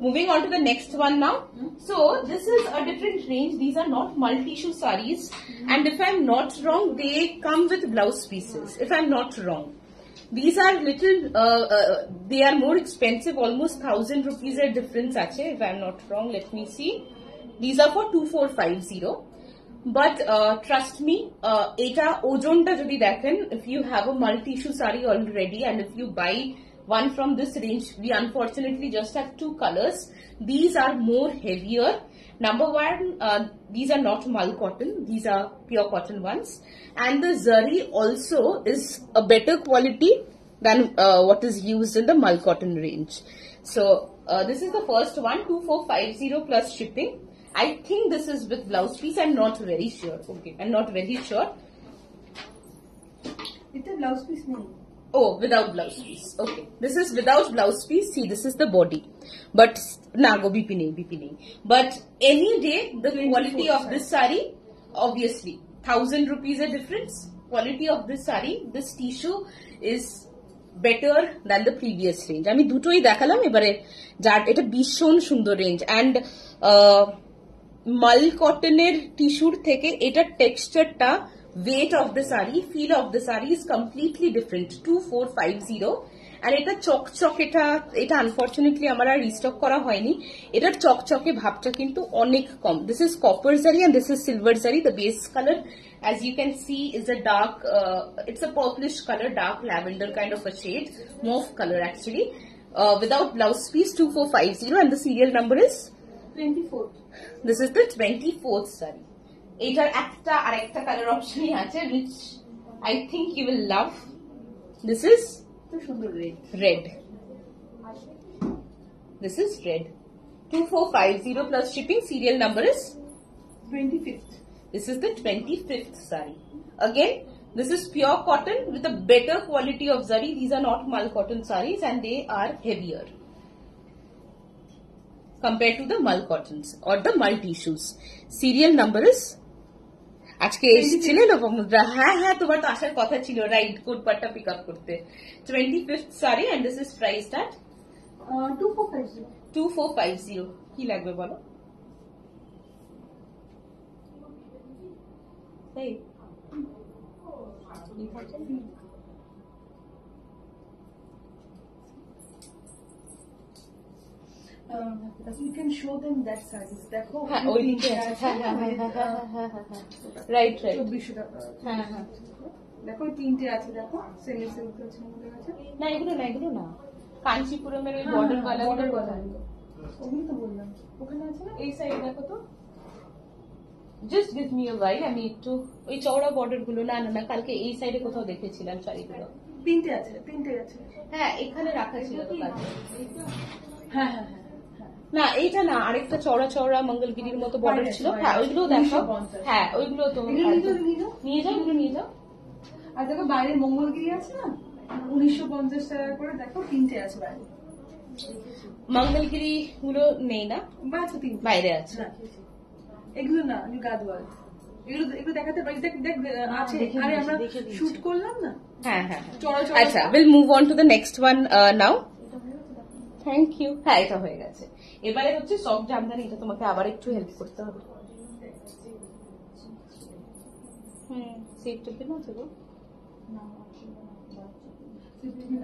Moving on to the next one now. So this is a different range. These are not mul tissue saris. And if I'm not wrong, they come with blouse pieces. If I'm not wrong. These are little, uh, uh, they are more expensive, almost 1000 rupees are difference actually, if I'm not wrong. Let me see. These are for 2450. But trust me এটা ওজনটা যদি দেখেন If you have a mul tissue সারি already, and if you buy one from this range. We unfortunately just have two colors. These are more heavier. Number one, uh, these are not mul cotton. These are pure cotton ones. And the zari also is a better quality than uh, what is used in the mul cotton range. So uh, this is the first one, 2450 plus shipping. I think this is with blouse piece. I'm not very sure. Okay, I'm not very sure. It's a blouse piece name. Oh, without blouse piece. Okay. This is without blouse piece. See, this is the body. But, na go BP nahi, BP nahi. But any day, the 24 quality of size. this sari, obviously, thousand rupees a difference. Quality of this sari, this tissue is better than the previous range আমি দুটোই দেখালাম এবারে যার এটা ভীষণ সুন্দর range and মাল কটনের টিস্যুর থেকে এটার টেক্সচারটা weight of the sari feel of the sari is completely different two four five zero আর এটা চকচক এটা এটা আনফর্চুনেটলি আমার আর রিস্টক করা হয়নি এটার চকচকে ভাবটা কিন্তু অনেক কম দিস ইজ কপার জারি অ্যান্ড দিস ইজ সিলভার জারি the base colour as you can see is a dark uh, it's a purplish color dark lavender kind of a shade mauve color actually uh, without blouse piece 2450 and the serial number is twenty four this is the 24th saree এটার একটা আর একটা colour অপশনই আছে which I think you will love this is তো সুন্দর red red this is red 2450 plus shipping serial number is twenty fifth This is the 25th sari. Again, this is pure cotton with a better quality of zari. These are not mal cotton saris and they are heavier compared to the mal cottons or the mal tissues. Serial number is আজকে এসেছিলে লোপমুদ্রা হ্যাঁ হ্যাঁ তোমার তো আসার কথা ছিল right কোটপাটটা পিক আপ করতে? Twenty fifth sorry and this is price at two four five zero two four five zero কি লাগবে বলো? এই you can show them that service দেখো হ্যাঁ ওই হ্যাঁ হ্যাঁ হ্যাঁ রাইট রাইট টাকা হ্যাঁ হ্যাঁ দেখো তিনটে আছে দেখো সেমি সিল্ক আছে। না এগুলো না এগুলো না। কাঞ্চিপুরমের ওই বর্ডার ওয়ালা বর্ডার ওয়ালা ওগুলো তো বললাম। ওখানে আছে না? এই সাইড দেখো তো। জাস্ট গিভ মি ওয়াইড আমি একটু ওই চওড়া বর্ডারগুলো। না না না কালকে এই সাইডে কোথাও দেখেছিলাম শাড়িগুলো। তিনটে আছে তিনটে আছে। হ্যাঁ এখানে রাখা ছিল তো কালকে। হ্যাঁ হ্যাঁ হ্যাঁ। না এইটা না আরেকটা চওড়া চওড়া মঙ্গলগিরির মতো বর্ডার ছিল। হ্যাঁ ওইগুলো দেখো। হ্যাঁ ওইগুলো তো নিয়ে যাও, যাও। নিয়ে যাও। আর দেখো বাইরে মঙ্গলগিরি আছে না? উনিশশো পঞ্চাশ টাকা করে দেখো তিনটে আছে বাইরে। মঙ্গলগিরি গুলো নেই না? বাইরে আছে। না, এগুলো না গাদওয়াল এগুলো এগুলো দেখাতে পারি। দেখ দেখ আছে। আরে আমরা শুট করলাম না? হ্যাঁ হ্যাঁ হ্যাঁ। চড়া চড়া আচ্ছা will move on to the next one now thank you হ্যাঁ এটা হয়ে গেছে। এবারে হচ্ছে সফট জামদানি এটা তোমাকে আবার একটু হেল্প করতে হবে হুম সেফ টিফিন আছে গো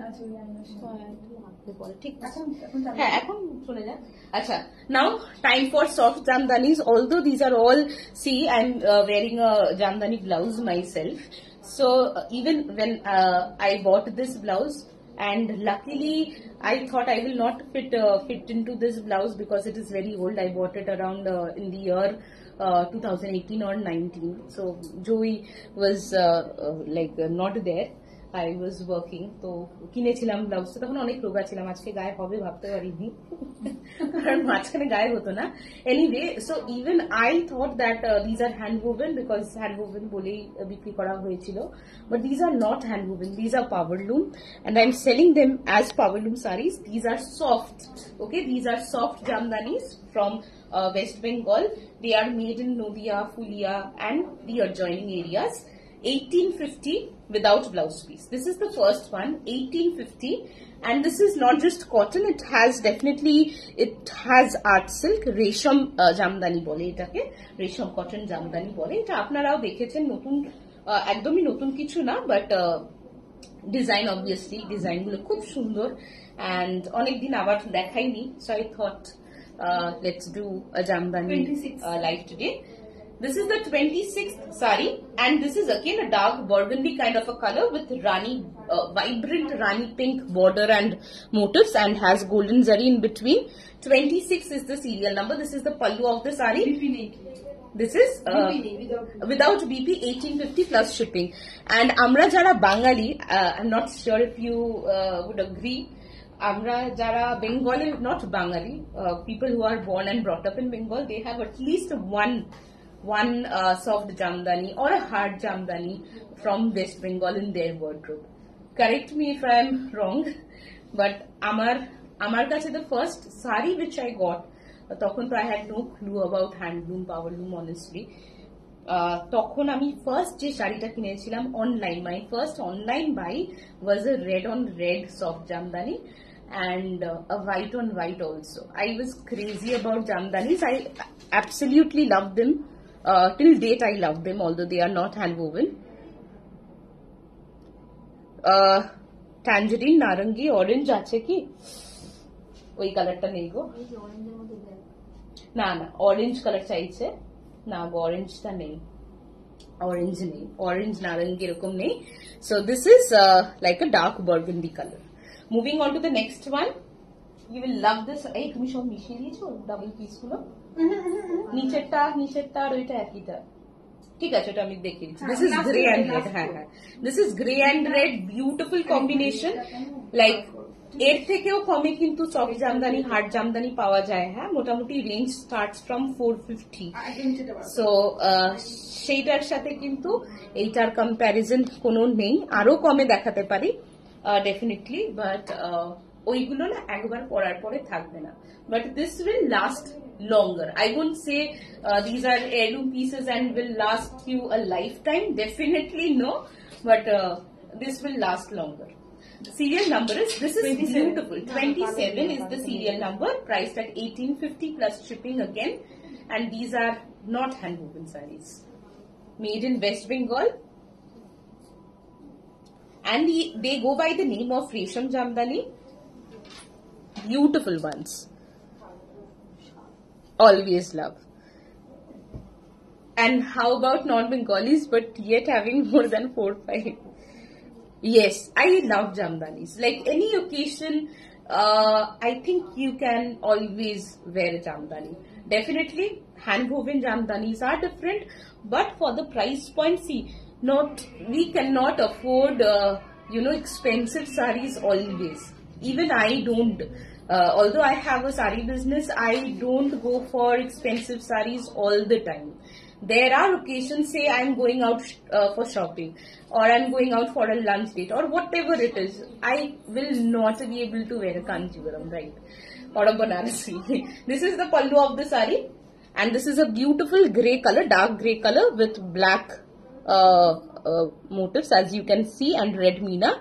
আছে ওই আয়নার সামনে। লাগবে পরে, ঠিক আছে এখন এখন চালু হ্যাঁ এখন চলে যাক আচ্ছা now time for soft jamdanis although these are all see I am wearing a jamdani blouse myself so even when uh, I bought this blouse and luckily I thought I will not fit uh, fit into this blouse because it is very old. I bought it around uh, in the year uh, 2018 or 19. So Joyee was uh, uh, like uh, not there. I was working তো কিনেছিলাম ব্লাউজটা তখন অনেক রোগা ছিলাম আজকে গায়ে হবে ভাবতে পারিনি কারণ মাঝখানে গায়ে হতো না anyway so even I thought that these are hand woven because hand woven বলেই uh, বিক্রি করা হয়েছিল but these are not hand woven these are power loom and I am selling them as power loom sarees these are soft okay these are soft jamdanis from uh, west bengal they are made in nodia fulia and the adjoining areas 1850 without blouse piece. This is the first one, 1850. And this is not just cotton, it has definitely, it has art silk, রেশম আহ, জামদানি বলে এটাকে রেশম cotton Jamdani বলে এটা আপনারাও দেখেছেন নতুন একদমই নতুন কিছু না বাট ডিজাইন অবভিয়াসলি ডিজাইনগুলো খুব সুন্দর অ্যান্ড অনেকদিন আবার দেখাইনি so I thought let's do jamdani 26. live today. This is the 26th sari and this is again a dark burgundy kind of a color with rani, uh, vibrant rani pink border and motifs and has golden zari in between. 26 is the serial number. This is the pallu of the sari. BP নেই কি? This is uh, BP নেই without without BP 1850 plus shipping. And আমরা যারা বাঙালি, uh, I'm not sure if you uh, would agree, আমরা যারা Bengali not Bangali, uh, people who are born and brought up in Bengal, they have at least one one uh, soft jamdani or a hard jamdani from West Bengal in their wardrobe. Correct me if I am wrong, but আমার আমার কাছে the first sari which I got তখন তো I had no clue about handloom, powerloom honestly. আহ, তখন আমি first যে শাড়িটা কিনেছিলাম online my first online buy was a red on red soft jamdani and uh, a white on white also. I was crazy about jamdanis. I absolutely loved them. Uh, till date, I love them, although they are not hand woven. Uh, tangerine, narangi, orange আছে কি ওই কালারটা নেই গো এই যে অরেঞ্জের মধ্যে দেখ না না অরেঞ্জ কালার চাইছে না গো অরেঞ্জটা নেই অরেঞ্জ নেই অরেঞ্জ নারঙ্গি এরকম নেই so this is like a dark burgundy colour moving on to the next one you will love this এই তুমি সব মিশিয়ে দিয়েছ ডাবল পিসগুলো? নিচেরটা নিচেরটা আর ওইটা একইটা ঠিক আছে ওটা আমি দেখিয়ে দিচ্ছি this is grey and red হ্যাঁ হ্যাঁ। This is grey and red beautiful combination like এর থেকেও কমে কিন্তু সফট জামদানি হার্ড জামদানি পাওয়া যায় হ্যাঁ? মোটামুটি range starts from four fifty so সেইটার সাথে কিন্তু এইটার কম্প্যারিজন কোনো নেই। আরও কমে দেখাতে পারি। ডেফিনেটলি বাট ওইগুলো না একবার পরার পরে থাকবে না but this will last longer. I won't say uh, these are heirloom pieces and will last you a lifetime. Definitely no, but uh, this will last longer. The serial number is this is 27. beautiful. 27 is the serial number, priced at 1850 plus shipping again, and these are not hand woven sarees. Made in West Bengal, and the- they go by the name of Resham Jamdani. Beautiful ones. Always love. And how about non Bengalis, but yet having more than four five? Yes, I love jamdanis. Like any occasion, uh, I think you can always wear a jamdani. Definitely, hand woven jamdanis are different, but for the price point, see, not we cannot afford, uh, you know, expensive saris always. Even I don't. Uh, although I have a sari business, I don't go for expensive saris all the time. There are occasions, say I'm going out uh, for shopping or I'm going out for a lunch date or whatever it is, I will not be able to wear a kanjivaram, right? Or a banarasi. this is the pallu of the sari and this is a beautiful grey color, dark grey color with black uh, uh, motifs as you can see and red meena.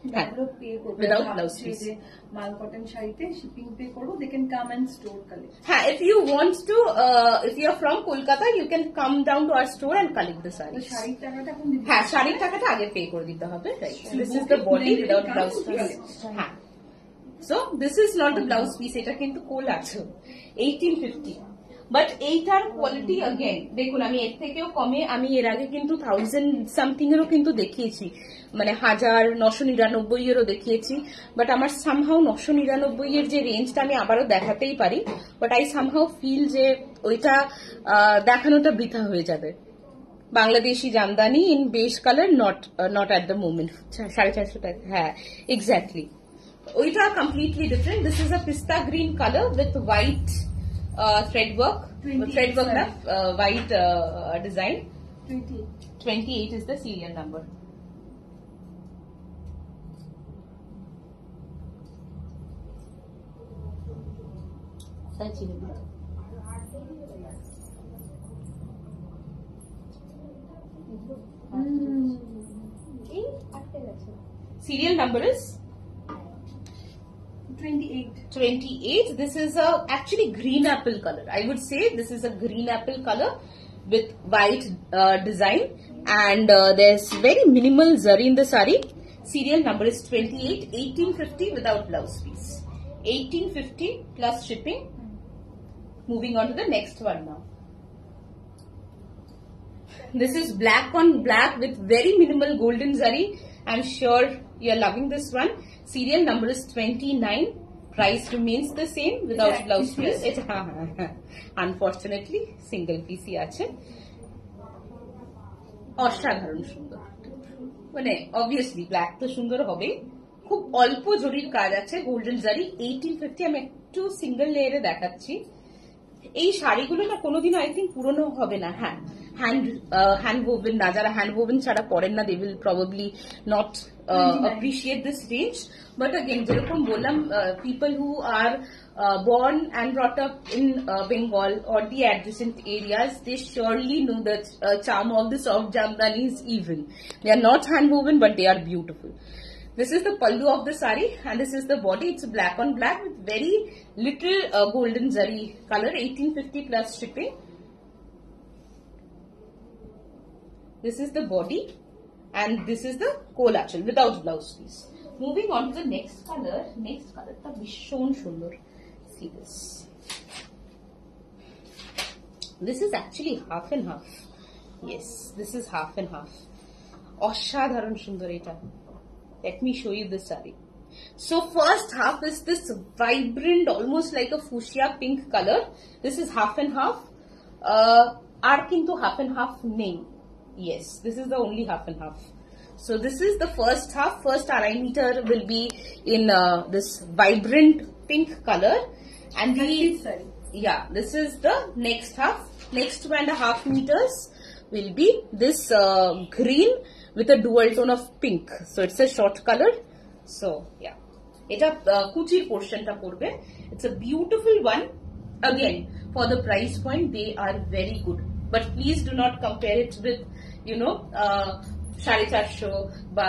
যে একটা কথা বলে দাও। যারা pay করবে Without blouse piece. যে মাল cotton শাড়িতে শিপিং পে করব they can come and store collect Ha, if you want to, uh, if you are from Kolkata, you can come down to our store and collect the sarees. শাড়ির টাকাটা এখন দিতে হ্যাঁ শাড়ির টাকাটা আগে পে করে দিতে হবে right this is the body without blouse piece হ্যাঁ so this is not the blouse piece এটা কিন্তু কোল আছে এইটিন ফিফটি বাট এইটার কোয়ালিটি অগেন দেখুন, আমি এর থেকেও কমে, আমি এর আগে কিন্তু থাউজেন্ড সামথিং এরও কিন্তু দেখিয়েছি। মানে হাজার নশো নিরানব্বই এরও দেখিয়েছি। বাট আমার সামহাও নশো নিরানব্বই এর যে রেঞ্জটা আমি আবারও দেখাতেই পারি। বাট আই সামহাও ফিল যে ওইটা দেখানোটা বৃথা হয়ে যাবে। বাংলাদেশি জামদানি ইন বেশ colour not not at the moment সাড়ে চারশো টাকা হ্যাঁ এক্স্যাক্টলি ওইটা completely different this is a pista green colour with white Uh, thread work, thread work na, uh, white uh, design. 28. 28 is the serial number. Hmm. Serial number is 28. This is a actually green apple color. I would say this is a green apple color with white uh, design and uh, there's very minimal zari in the sari. Serial number is 28, 1850 without blouse piece. 1850 plus shipping. Moving on to the next one now. This is black on black with very minimal golden zari. I'm sure you're loving this one Serial number is 29. Price remains the same without blouse piece. It, unfortunately, single piece আছে. অসাধারণ সুন্দর। মানে obviously black তো সুন্দর হবে। খুব অল্প জরির কাজ আছে গোল্ডেন জারি। এইটিন ফিফটি আমি একটু সিঙ্গেল লেয়ারে দেখাচ্ছি। এই শাড়িগুলো না কোনোদিনও আই থিঙ্ক পুরনো হবে না। হ্যাঁ হ্যান্ড হ্যান্ড woven না যারা হ্যান্ড woven ছাড়া পরেন না they will probably not appreciate this range but again যেরকম বললাম people who are uh, born and brought up in uh, Bengal or the adjacent areas they surely know the uh, charm of the soft jamdanis even they are not hand woven but they are beautiful this is the pallu of the sari and this is the body. It's black on black with very little uh, golden zari color. 1850 plus shipping. This is the body and this is the kolachal without blouse piece. Moving on to the next color. Next color ta bishon সুন্দর. See this. This is actually half and half. Yes, this is half and half. অসাধারণ সুন্দর এটা let me show you this saree. So first half is this vibrant, almost like a fuchsia pink color. This is half and half. Uh, আর কিন্তু half and half নেই. Yes, this is the only half and half. So this is the first half. First align meter will be in uh, this vibrant pink color. And the, yeah, this is the next half. Next two and a half meters will be this uh, green with a dual tone of pink. So it's a shot color. So yeah. এটা কুচির পোর্শনটা করবে it's a beautiful one. Again, for the price point, they are very good. But please do not compare it with you know uh, সাড়ে চারশো বা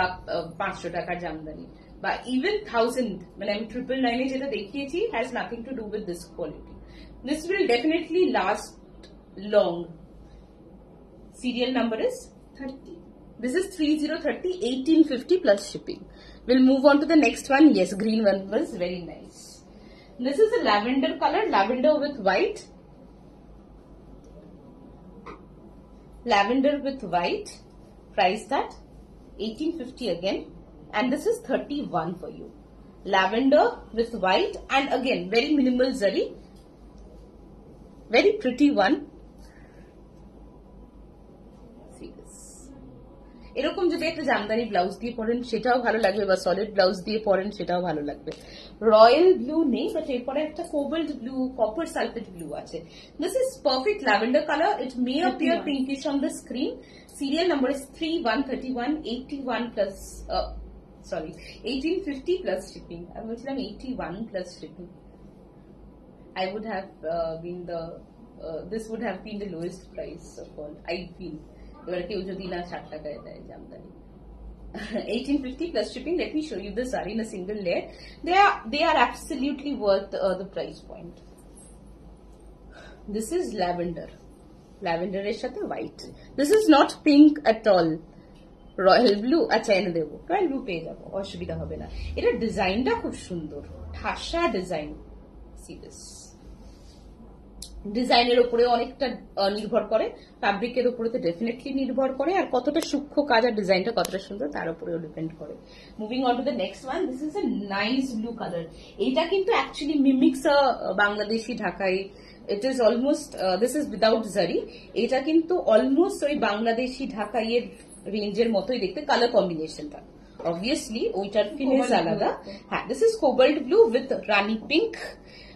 পাঁচশো টাকার জামদানি বা ইভেন থাউজেন্ড মানে আমি ট্রিপল নাইনে যেটা দেখিয়েছি has nothing to do with this quality this will definitely last long serial number is 30. This is 3030, 1850 plus shipping. We'll move on to the next one. Yes, green one was very nice. This is a lavender color, lavender with white. Lavender with white. Price that 1850 again. And this is 31 for you. Lavender with white and again very minimal zari. Very pretty one. See this. এরকম যদি একটা Jamdani blouse দিয়ে পরেন সেটাও ভালো লাগবে বা solid blouse দিয়ে পরেন সেটাও ভালো লাগবে রয়্যাল ব্লু নেই বাট এরপরে একটা cobalt blue copper sulphate blue আছে this is perfect lavender colour it May অপিয়ার 31. Pinkish on the screen serial number is three one thirty one eighty one plus sorry eighteen fifty plus shipping আমি বলছিলাম eighty one plus shipping I would have uh, been the uh, this would have been the lowest price of all I feel এবার কেউ যদি না ষাট টাকায় দেয় Jamdani 1850 plus shipping let me show you the saree in a single layer they are they are absolutely worth uh, the price point this is lavender lavender এর সাথে white this is not pink at all royal blue আচ্ছা এনে দেবো royal blue পেয়ে যাবো অসুবিধা হবে না এটা ডিজাইনটা খুব সুন্দর ঠাসা ডিজাইন see this ডিজাইনের উপরে অনেকটা নির্ভর করে ফ্যাব্রিকের উপরে তো ডেফিনেটলি নির্ভর করে আর কতটা সূক্ষ্ম কাজ আর ডিজাইনটা কতটা সুন্দর তার উপরেও ডিপেন্ড করে। Moving on to the next one this is a nice blue colour এইটা কিন্তু actually mimics Bangladeshi Dhakai it is almost this is without zari এটা কিন্তু অলমোস্ট ওই বাংলাদেশি ঢাকাইয়ের রেঞ্জের মতোই দেখতে কালার কম্বিনেশনটা অবভিয়াসলি ওইটার ফিনিশ আলাদা। হ্যাঁ this is cobalt blue with rani pink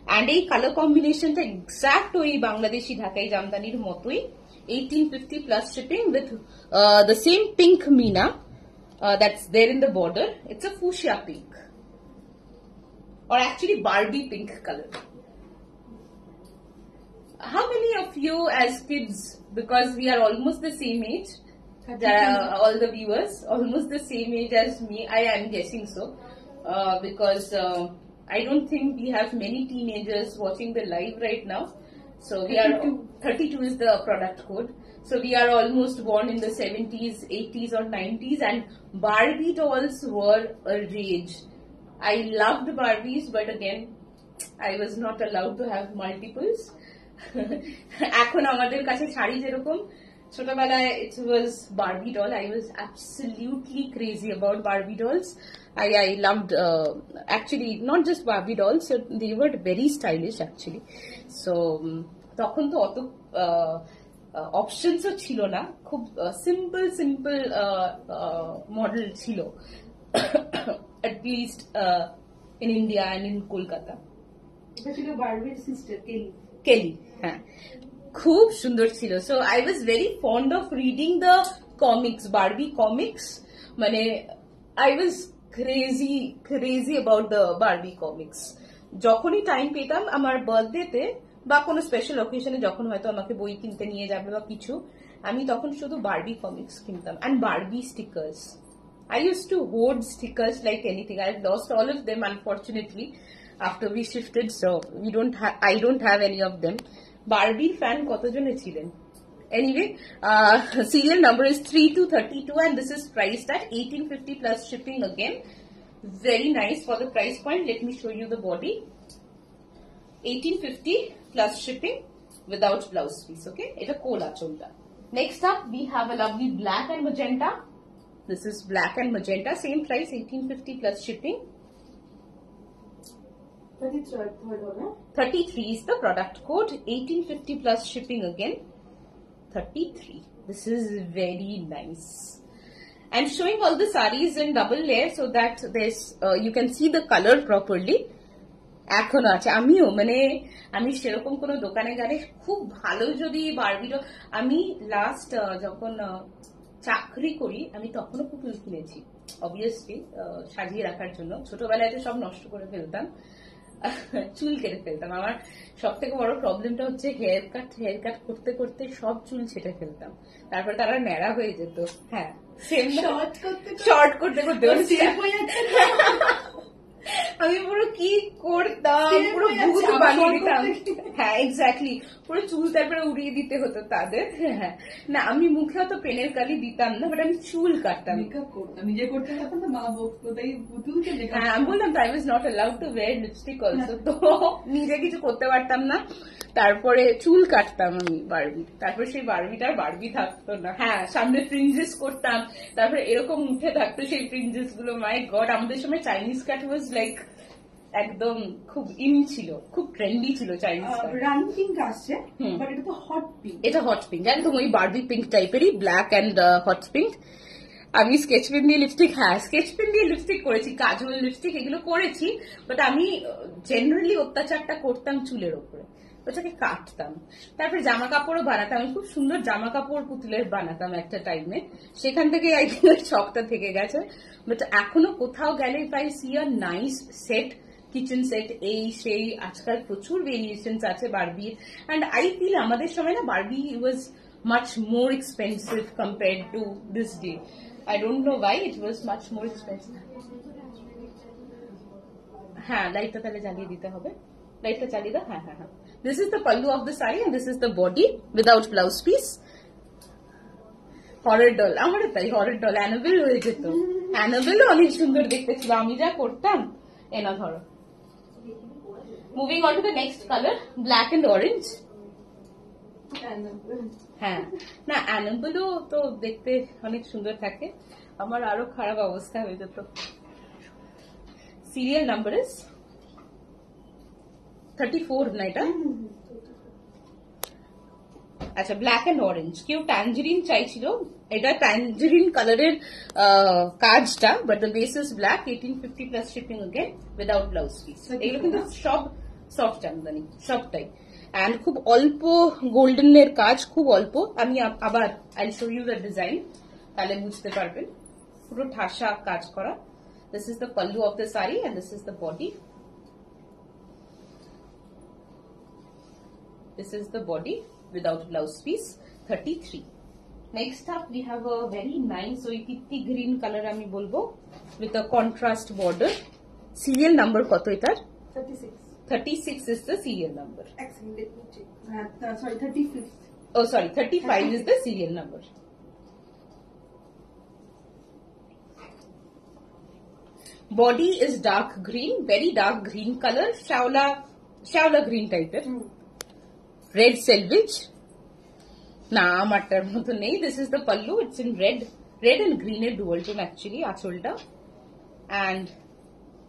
and এই কালার কম্বিনেশনটা এক্সাক্ট ওই বাংলাদেশি ঢাকাই জামদানির মতোই eighteen fifty plus shipping with the same pink meena that's there in the border it's a fuchsia pink or actually Barbie pink color. How many of you as kids, because we are almost the same age, যারা all the viewers almost the same age as me i am guessing so uh, because uh, i don't think we have many teenagers watching the live right now so we are 32 is the product code so we are almost born in the 70s 80s or 90s and barbie dolls were a rage i loved barbies but again i was not allowed to have multiples এখন আমাদের কাছে শাড়ি যেরকম ছোটবেলায় it was Barbie doll I was absolutely crazy about Barbie dolls I I loved actually not just Barbie dolls they were very stylish actually so তখন তো অত অপশনসও ছিল না খুব সিম্পল সিম্পল মডেল ছিল at least in India and in Kolkata এটা ছিল বার্বির sister কেলি কেলি হ্যাঁ খুব সুন্দর ছিল so I was very fond of reading the comics Barbie comics মানে I was crazy crazy about the Barbie comics যখনই টাইম পেতাম আমার বার্থডেতে বা কোনো স্পেশাল অকেশনে যখন হয়তো আমাকে বই কিনতে নিয়ে যাবে বা কিছু আমি তখন শুধু বারবি কমিক্স কিনতাম and Barbie stickers I used to hoard stickers like anything. I've lost all of them unfortunately after we shifted, so we don't have. I don't have any of them. Barbie fan কতজনে ছিলেন? Anyway, uh, serial number is 3 to 32 and this is priced at 1850 plus shipping again. Very nice for the price point. Let me show you the body. 1850 plus shipping without blouse piece. Okay, it's a cola chunda. Next up, we have a lovely black and magenta. This is black and magenta, same price 1850 plus shipping. 33 is the product code, 1850 plus shipping again. 33. This is very nice. I'm showing all the saris in double layer so that there's uh, you can see the color properly. এখনও আছে আমিও মানে আমি সেরকম কোনো দোকানে গেলে খুব ভালো যদি বারবিরো আমি লাস্ট যখন চাকরি করি আমি তখনও পুতুল কিনেছি অবভিয়াসলি সাজিয়ে রাখার জন্য ছোটবেলায় তো সব নষ্ট করে ফেলতাম চুল কেটে ফেলতাম। আমার সব থেকে বড় প্রবলেমটা হচ্ছে হেয়ার কাট হেয়ার কাট করতে করতে সব চুল ছেটে ফেলতাম। তারপরে তারা ন্যাড়া হয়ে যেত। হ্যাঁ সেম শর্ট করতে শর্ট করতে করতে আমি পুরো কি করতাম? পুরো ভূত বানিয়ে দিতাম। হ্যাঁ এক্স্যাক্টলি পুরো চুল তারপরে উড়িয়ে দিতে হতো তাদের। হ্যাঁ না আমি মুখে অত পেনের কালি দিতাম না বাট আমি চুল কাটতাম। মেকআপ করতাম। নিজে করতে পারতাম না মা বকতো তাই পুতুলকে হ্যাঁ আমি বললাম I was not allowed to wear lipstick also তো নিজে কিছু করতে পারতাম না। তারপরে চুল কাটতাম আমি বারবি তারপরে সেই বারবিটা আর বারবি থাকতো না। হ্যাঁ সামনে প্রিন্সেস করতাম। তারপরে এরকম উঠে থাকতো সেই প্রিন্সেসগুলো। মাই গড আমাদের সময় চাইনিজ কাট ওয়াজ লাইক একদম খুব ইন ছিল খুব ট্রেন্ডি ছিল চাইনিজ রান পিঙ্ক আসছে বাট এটা তো হট পিঙ্ক এটা হট পিঙ্ক একদম ওই বারবি পিঙ্ক টাইপেরই ব্ল্যাক অ্যান্ড হট পিঙ্ক আমি স্কেচ পেন দিয়ে লিপস্টিক হ্যাঁ স্কেচ পেন দিয়ে লিপস্টিক করেছি কাজল লিপস্টিক এগুলো করেছি বাট আমি জেনারেলি অত্যাচারটা করতাম চুলের ওপরে। ওটাকে কাটতাম। তারপরে জামা কাপড়ও বানাতাম খুব সুন্দর জামা কাপড় পুতুলের বানাতাম একটা টাইমে সেখান থেকে শখটা থেকে গেছে। বাট এখনও কোথাও গেলে I see a nice set kitchen set এই সেই, আজকাল প্রচুর ভেরিয়েশনস আছে বারবির অ্যান্ড আই ফিল আমাদের সময় না Barbie was much more expensive compare to this day I don't know why it was much more expensive হ্যাঁ লাইটটা তাহলে জ্বালিয়ে দিতে হবে। লাইটটা চালিয়ে দাও। হ্যাঁ হ্যাঁ হ্যাঁ। This is the pallu of the sari and this is the body without blouse piece horror doll আমারও তাই হরের ডল অ্যানাবেল হয়ে যেত। অ্যানাবেলও অনেক সুন্দর দেখতে ছিল। আমি যা করতাম এনা ধরো। Moving on to the next colour black and orange হ্যাঁ। না অ্যানাবেলও তো দেখতে অনেক সুন্দর থাকে। আমার আরও খারাপ অবস্থা হয়ে যেত। সিরিয়াল নাম্বার ইস আচ্ছা ব্ল্যাক অ্যান্ড অরেঞ্জ কেউ ট্যাঞ্জেরিন চাইছিল। এটা ট্যাঞ্জেরিন কালারের কাজটা but the base is black eighteen fifty plus shipping again without blouse piece এগুলো কিন্তু সব সফট জামদানি সবটাই। অ্যান্ড খুব অল্প গোল্ডেনের কাজ খুব অল্প। আমি আবার I show you the design তাহলে বুঝতে পারবেন। পুরো ঠাসা কাজ করা। This is the pallu of the sari and this is the body This is the body without blouse piece, 33. Next up, we have a very nice ওই তিত্তি green color আমি বলবো with a contrast border. Serial number কত এটার? Thirty six 36 is the serial number. এক second হ্যাঁ sorry thirty fifth Oh, sorry, 35 is the serial number. Body is dark green, very dark green color, Shaula, Shaula green type. এর। Red সেলভিজ না আমারটার মতো নেই this is the pallu it's in red red and green এর dual tone actually আঁচলটা and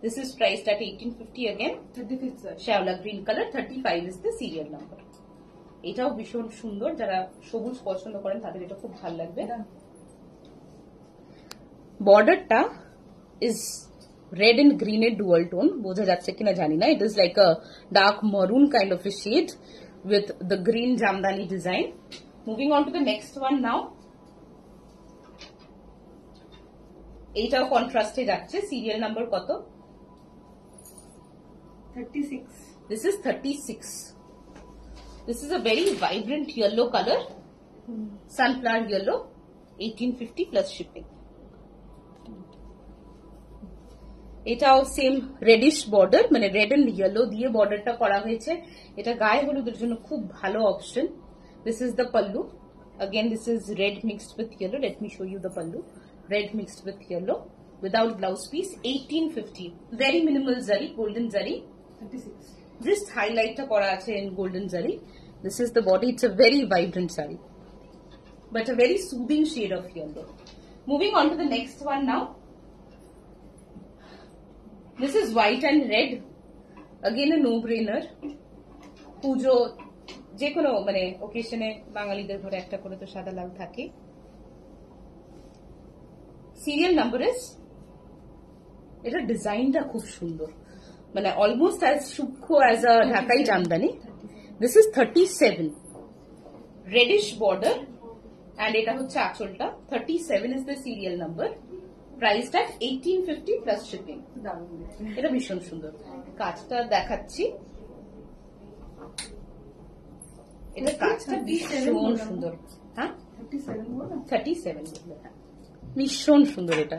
this is priced at eighteen fifty again thirty fifth sir শ্যাওলা green colour thirty five is the serial number এটাও ভীষণ সুন্দর যারা সবুজ পছন্দ করেন তাদের এটা খুব ভালো লাগবে বর্ডারটা ইজ রেড এন্ড গ্রিন এর ডুয়াল টোন বোঝা যাচ্ছে কিনা জানি না it is like a dark maroon kind of a shade with the green jamdani design. Moving on to the next one now. এইটাও কন্ট্রাস্টে যাচ্ছে সিরিয়াল নাম্বার কত thirty six This is 36. This is a very vibrant yellow color. Sunflower yellow. 1850 plus shipping. এটাও same reddish border মানে red and yellow দিয়ে বর্ডারটা করা হয়েছে এটা গায়ে হলুদের জন্য খুব ভালো option this is the pallu again this is red mixed with yellow let me show you the pallu red mixed with yellow without blouse piece 1850 very minimal zari golden zari thirty six just highlight করা আছে in golden zari. This is the body. It's a very vibrant sari, but a very soothing shade of yellow. Moving on to the next one now. This is white and red. Again, a no-brainer. পুজো যে কোনো মানে ওকেশনে বাঙালিদের ঘরে একটা করে তো সাদা লাল থাকে। সিরিয়াল নাম্বার ইজ এটা ডিজাইনটা খুব সুন্দর। মানে অলমোস্ট অ্যাজ সূক্ষ্ম as a Dhakai jamdani. This is thirty seven reddish border and এটা হচ্ছে আঁচলটা। Thirty seven is the serial number প্রাইসটা এইটিন ফিফটি প্লাস শিপিং এটা ভীষণ সুন্দর। কাজটা দেখাচ্ছি। এটা কাজটা ভীষণ সুন্দর। হ্যাঁ? সেভেন থার্টি সেভেন ভীষণ সুন্দর এটা।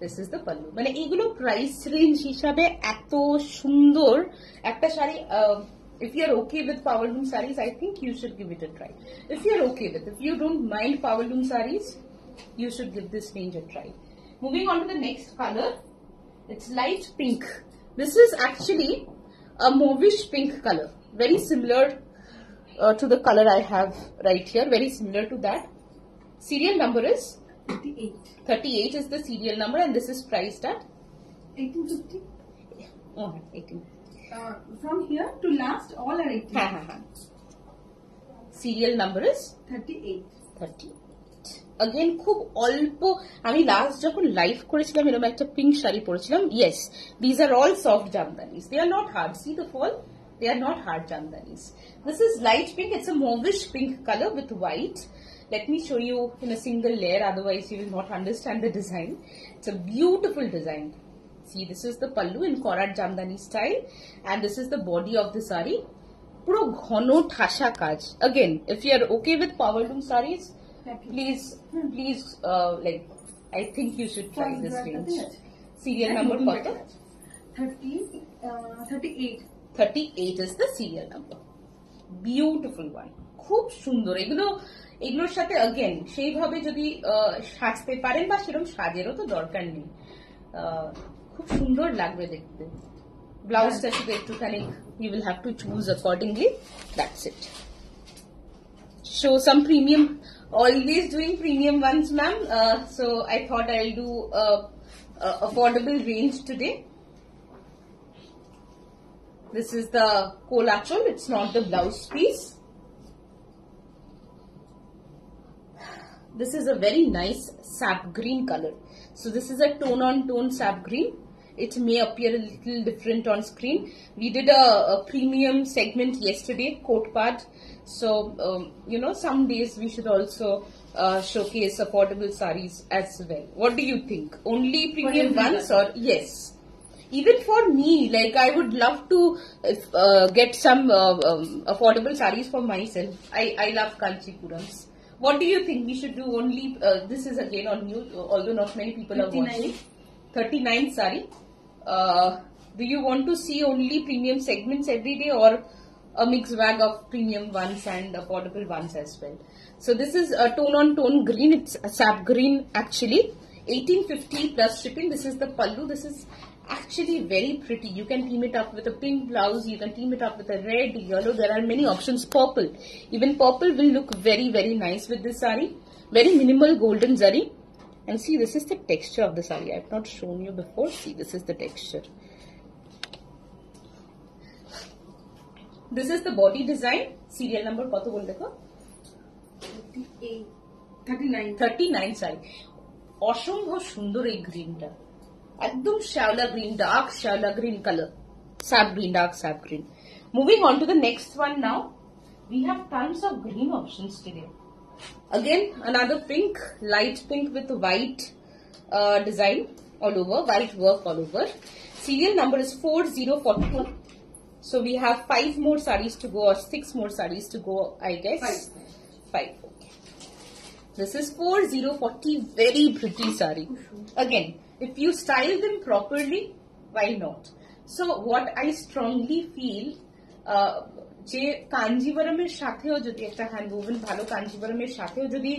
দিস ইজ দ্য পাল্লু মানে এগুলো প্রাইস রেঞ্জ হিসাবে এত সুন্দর। একটা sari If you are okay with power loom saris, I think you should give it a try. If you are okay with, if you don't mind power loom saris, you should give this range a try. Moving on to the next color, it's light pink. This is actually a mauveish pink color, very similar uh, to the color I have right here, very similar to that. Serial number is 38. 38 is the serial number and this is priced at 1850. Yeah, oh, from here to last all R eighteen হ্যাঁ হ্যাঁ হ্যাঁ serial number is thirty eight thirty again খুব অল্প আমি last যখন live করেছিলাম এরকম একটা পিঙ্ক শাড়ি পরেছিলাম yes these are all soft জামদানিস they are not hard see the fall they are not hard jamdanis. This is light pink. It's a mauvish pink color with white. Let me show you in a single layer, otherwise you will not understand the design. It's a beautiful design. See, this is the pallu in Korat Jamdani style and this is the body of the sari. পুরো ঘন ঠাসা কাজ again if you are okay with power loom sarees please please uh, like i think you should try this range serial number কত thirty thirty eight 38 is the serial number beautiful one খুব সুন্দর এগুলো এগুলোর সাথে again সেইভাবে যদি আহ, সাজতে পারেন বা সেরকম সাজেরও তো দরকার নেই আহ, খুব সুন্দর লাগবে দেখতে ব্লাউজটা শুধু একটুখানি you will have to choose accordingly that's it show some premium always doing premium ones ma'am uh, so i thought i'll do a, a affordable range today this is the kolachol it's not the blouse piece this is a very nice sap green color so this is a tone on tone sap green it may appear a little different on screen. We did a, a premium segment yesterday Kotpad. So um, you know some days we should also uh, showcase affordable saris as well. What do you think? Only premium ones or yes. Even for me like i would love to if, uh, get some uh, um, affordable saris for myself. I i love kanchipurams what do you think we should do only uh, this is again on you although not many people are 59. watching 39 sari uh, do you want to see only premium segments every day or a mixed bag of premium ones and affordable ones as well? So this is a tone on tone green. It's a sap green actually. 1850 plus shipping. This is the pallu. This is actually very pretty. You can team it up with a pink blouse. You can team it up with a red yellow. There are many options. Purple. Even purple will look very very nice with this sari. Very minimal golden zari and see this is the texture of the sari i have not shown you before see this is the texture this is the body design serial number কত বল দেখো thirty eight thirty nine thirty nine সারি অসম্ভব সুন্দর এই গ্রিনটা একদম শ্যাওলা green dark শ্যাওলা green colour sap green, dark sap green. Moving on to the next one now. We have tons of green options today. Again, another pink, light pink with white uh, design all over, white work all over. Serial number is 4041. So we have five more sarees to go or six more sarees to go, I guess. Five. Five. Okay. This is 4040, very pretty saree. Again, if you style them properly, why not? So what I strongly feel, uh, যে কাঞ্জিবরমের সাথেও যদি, একটা hand woven ভালো কাঞ্জিবরমের সাথেও যদি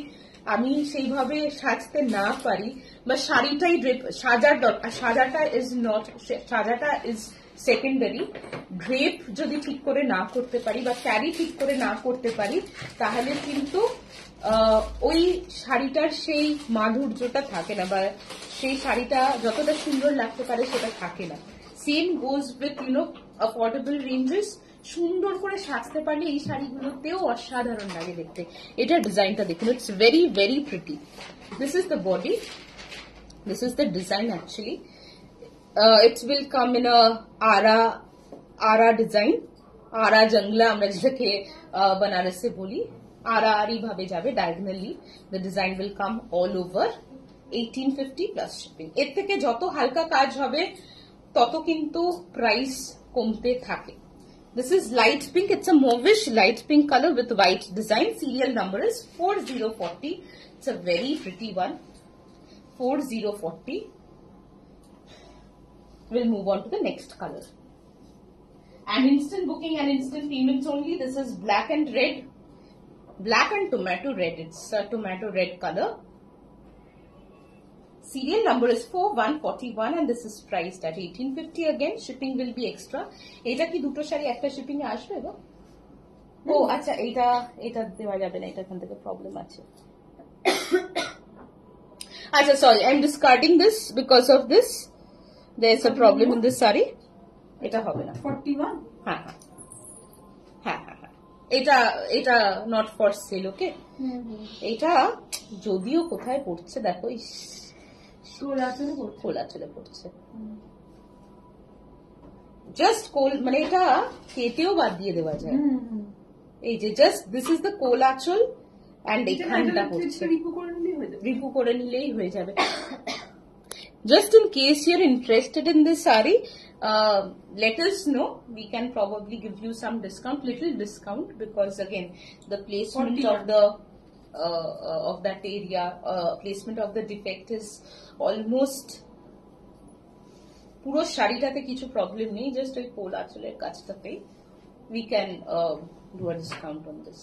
আমি সেইভাবে সাজতে না পারি, বা শাড়িটাই ড্রেপ সাজার দরকার সাজাটা ইজ নট সাজাটা ইজ সেকেন্ডারি ড্রেপ যদি ঠিক করে না করতে পারি, বা ক্যারি ঠিক করে না করতে পারি, তাহলে কিন্তু ওই শাড়িটার সেই মাধুর্যটা থাকে না, বা সেই শাড়িটা যতটা সুন্দর লাগতে পারে সেটা থাকে না। Same goes with you know affordable ranges সুন্দর করে সাজতে পারলে এই শাড়িগুলোতেও অসাধারণ লাগে দেখতে। এটা ডিজাইনটা দেখুন it's very very pretty this is the body the design actually. Uh, it will come in a ara ara design. Ara jangla আমরা যেটাকে বানারসে বলি আরা আরি ভাবে যাবে diagonally design design will come all over. 1850 plus shipping. এর থেকে যত হালকা কাজ হবে তত কিন্তু প্রাইস কমতে থাকে। This is light pink. It's a mauvish light pink color with white design. Serial number is 4040. It's a very pretty one. 4040. We'll move on to the next color. And instant booking and instant payments only. This is black and red. Black and tomato red. It's a tomato red color. Serial number is 4141 and this is priced at 1850 again. Shipping will be extra. এটা কি দুটো শাড়ি একটা shipping এ আসবে গো? ও আচ্ছা এটা এটা দেওয়া যাবে না এটা এখান থেকে প্রবলেম আছে। আচ্ছা sorry I am discarding this because of this there is a problem in this শাড়ি। এটা হবে না। ফর্টি ওয়ান হ্যাঁ হ্যাঁ। হ্যাঁ হ্যাঁ হ্যাঁ। এটা এটা নট ফর সেল ওকে এটা যদিও কোথায় পড়ছে দেখো ইস, তোর আসলে করতে খোলা চলে পড়ছে জাস্ট কোল মানে এটা কেটেও বাদ দিয়ে দেওয়া যায় এই যে জাস্ট দিস ইজ দ্য কোল আঁচল অ্যান্ড এখানটা পড়ছে রিপু করে নিলেই হয়ে যাবে রিপু করে নিলেই হয়ে যাবে just in case you're interested in this sari uh, let us know we can probably give you some discount little discount because again the placement 40. of the uh, uh, of that area uh, placement of the defect is almost পুরো শাড়িটাতে কিছু problem নেই just ওই কোল আঁচলের কাজটাতে we can uh, do a discount on this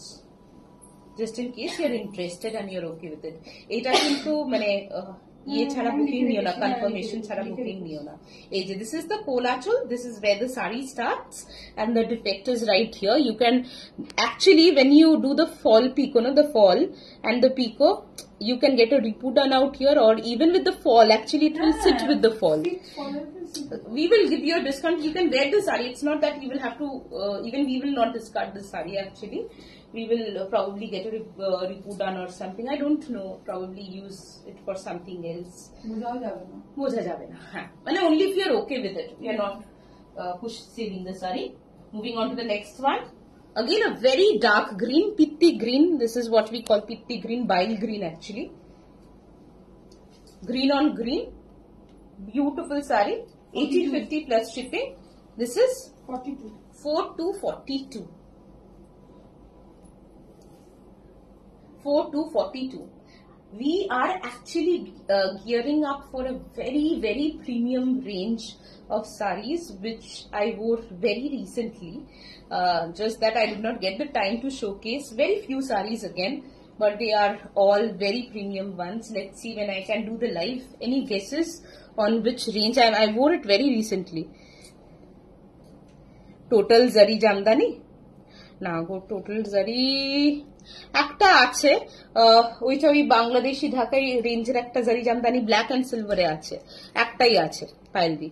just in case you're interested and you're okay with it এটা কিন্তু মানে আহ, ইয়ে ছাড়া হ্যাঁ, বুকিং লিখে নিও না রেখেছি, হ্যাঁ, কনফার্মেশন লিখে ছাড়া রেখেছি, বুকিং লিখে নিও না এই যে this is the কোলাচল this is way the সারি starts and the defect is right here you can actually when you do the fall pico no the fall and the pico you can get a ripu done out here or even with the fall actually it will sit with the fall we will give you a discount. You can wear the sari. It's not that you will have to, uh, even we will not discard the sari actually. we will uh, probably get a uh, done or something. I don't know. Probably use it for something else. Moja যাবে না only if you are okay with it. We are not uh, push saving the sari. Moving on to the next one. Again a very dark green, pitti green. This is what we call pitti green, bile green actually. Green on green. Beautiful sari. 1850 plus shipping. This is 42. 4242. 4242. We are actually uh, gearing up for a very, very premium range of saris which I wore very recently. Uh, just that I did not get the time to showcase very few saris again, but they are all very premium ones. Let's see when I can do the live. Any guesses on which range? I, I wore it very recently. Total Zari Jamdani. Now go total Zari একটা আছে ওইটা ওই বাংলাদেশি ঢাকাই রেঞ্জের একটা জারি Jamdani black and সিলভারে আছে। একটাই আছে পাইল দি।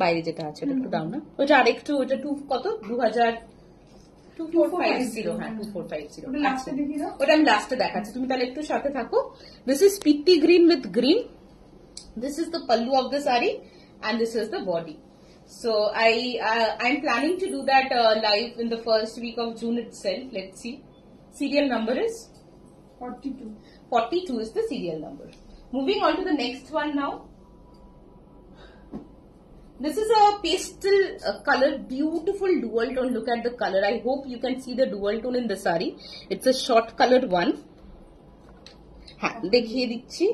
বাইরে যেটা আছে ওটা একটু দাও না। ওটা আরেকটু ওটা টু কত? দু হাজার হ্যাঁ ওটা আমি লাস্টে দেখাচ্ছি। তুমি তাহলে একটু সাথে থাকো। This is পিত্তি green with green this is the pallu of the sari and this is the body. So I uh, I'm planning to do that uh, live in the first week of June itself. Let's see. Serial number is? 42. 42 is the serial number. Moving on to the next one now. This is a pastel uh, color, beautiful dual tone. Look at the color. I hope you can see the dual tone in the sari. It's a shot colored one. দেখিয়ে দিচ্ছি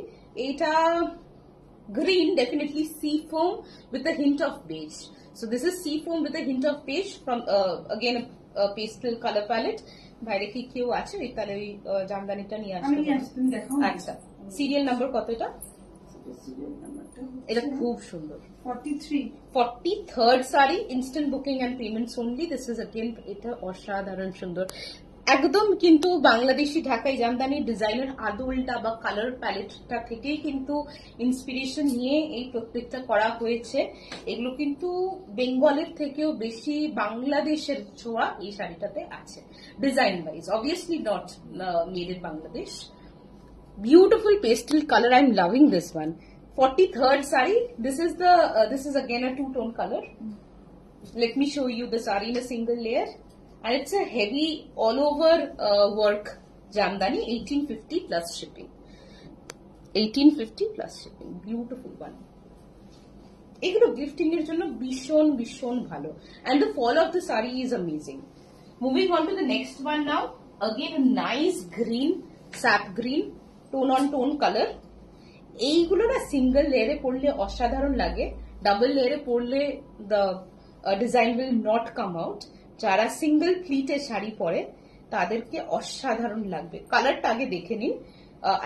green definitely sea foam with a hint of beige so this is sea foam with a hint of beige from uh, again a, a pastel color palette বাইরে কি কেউ আছে ওই তাহলে ওই আহ, জামদানিটা নিয়ে আমি নিয়ে আসতে আসছি তুমি দেখাও আচ্ছা সিরিয়াল নাম্বার কত এটা সিরিয়াল নাম্বারটা এটা খুব সুন্দর 43 forty third sari instant booking and payments only this is again এটা অসাধারণ সুন্দর একদম কিন্তু বাংলাদেশি ঢাকাই জামদানি ডিজাইনের আদলটা বা কালার প্যালেটটা থেকেই কিন্তু ইন্সপিরেশন নিয়ে এই প্রত্যেকটা করা হয়েছে। এগুলো কিন্তু বেঙ্গলের থেকেও বেশি বাংলাদেশের ছোঁয়া এই শাড়িটাতে আছে design wise obviously not made in Bangladesh beautiful pastel colour I am loving this one forty third sari this is the this is again a two tone colour let me show you the sari in a single layer and it's a heavy all over uh, work jamdani 1850 plus shipping 1850 plus shipping beautiful one এগুলো gifting এর জন্য ভীষণ ভীষণ ভালো and the fall of the sari is amazing moving on to the next one now again a nice green sap green tone on tone color এইগুলো না single লেয়ারে পড়লে অসাধারণ লাগে ডাবল লেয়ারে পড়লে the design will not come out যারা single প্লিটে sari পরে তাদেরকে অসাধারণ লাগবে কালারটা আগে দেখে নিন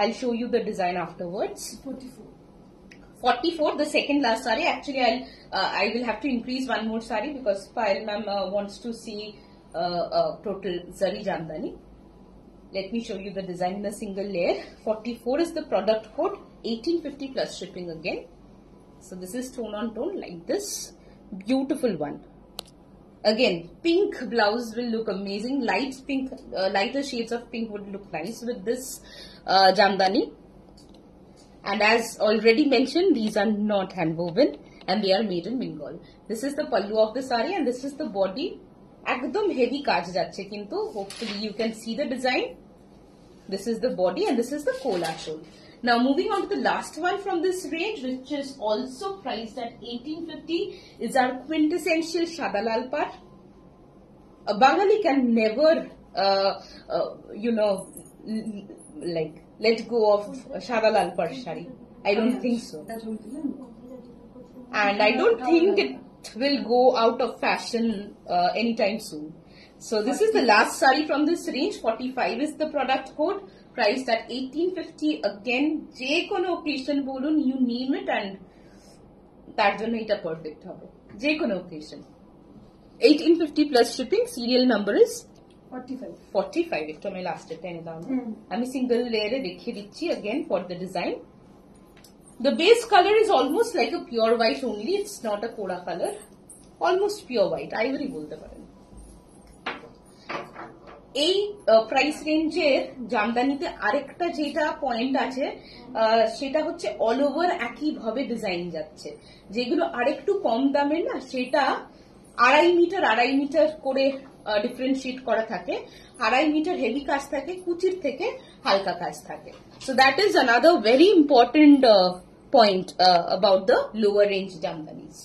I show you the design afterwards 44 44 the second last saree actually i'll uh, i will have to increase one more saree because Payal ma'am uh, wants to see uh, uh, total zari jamdani let me show you the design in a single layer 44 is the product code 1850 plus shipping again so this is tone on tone like this beautiful one again pink blouse will look amazing light pink uh, lighter shades of pink would look nice with this uh, jamdani and as already mentioned, these are not hand woven and they are made in Bengal. This is the pallu of the sari and this is the body. একদম heavy কাজ যাচ্ছে কিন্তু hopefully you can see the design. This is the body and this is the kola shawl. now moving on to the last one from this range which is also priced at 1850 is our quintessential Shadalal Pat. A Bengali can never, uh, uh, you know, like let go of Shadalal Pat Shari. I don't think so. And I don't think it will go out of fashion uh, anytime soon. So this is the last sari from this range. 45 is the product code. Priced at 1850 again. যে কোনো occasion বলুন you name it and তার জন্য এটা perfect হবে যে কোনো occasion 1850 plus shipping serial number is 45 45 একটু আমি লাস্টে টেনে দাও না। হুম। আমি সিঙ্গেল লেয়ারে দেখিয়ে দিচ্ছি again for the design the base color is almost like a pure white only it's not a Koda color almost pure white ivory বলতে পারেন এই প্রাইস রেঞ্জের জামদানিতে আরেকটা যেটা পয়েন্ট আছে সেটা হচ্ছে অল ওভার একই ভাবে ডিজাইন যাচ্ছে। যেগুলো আরেকটু কম দামের না, সেটা আড়াই মিটার আড়াই মিটার করে ডিফারেন্সিয়েট করা থাকে। আড়াই মিটার হেভি কাজ থাকে, কুচির থেকে হালকা কাজ থাকে। So that is another very important point about the lower range Jamdanis.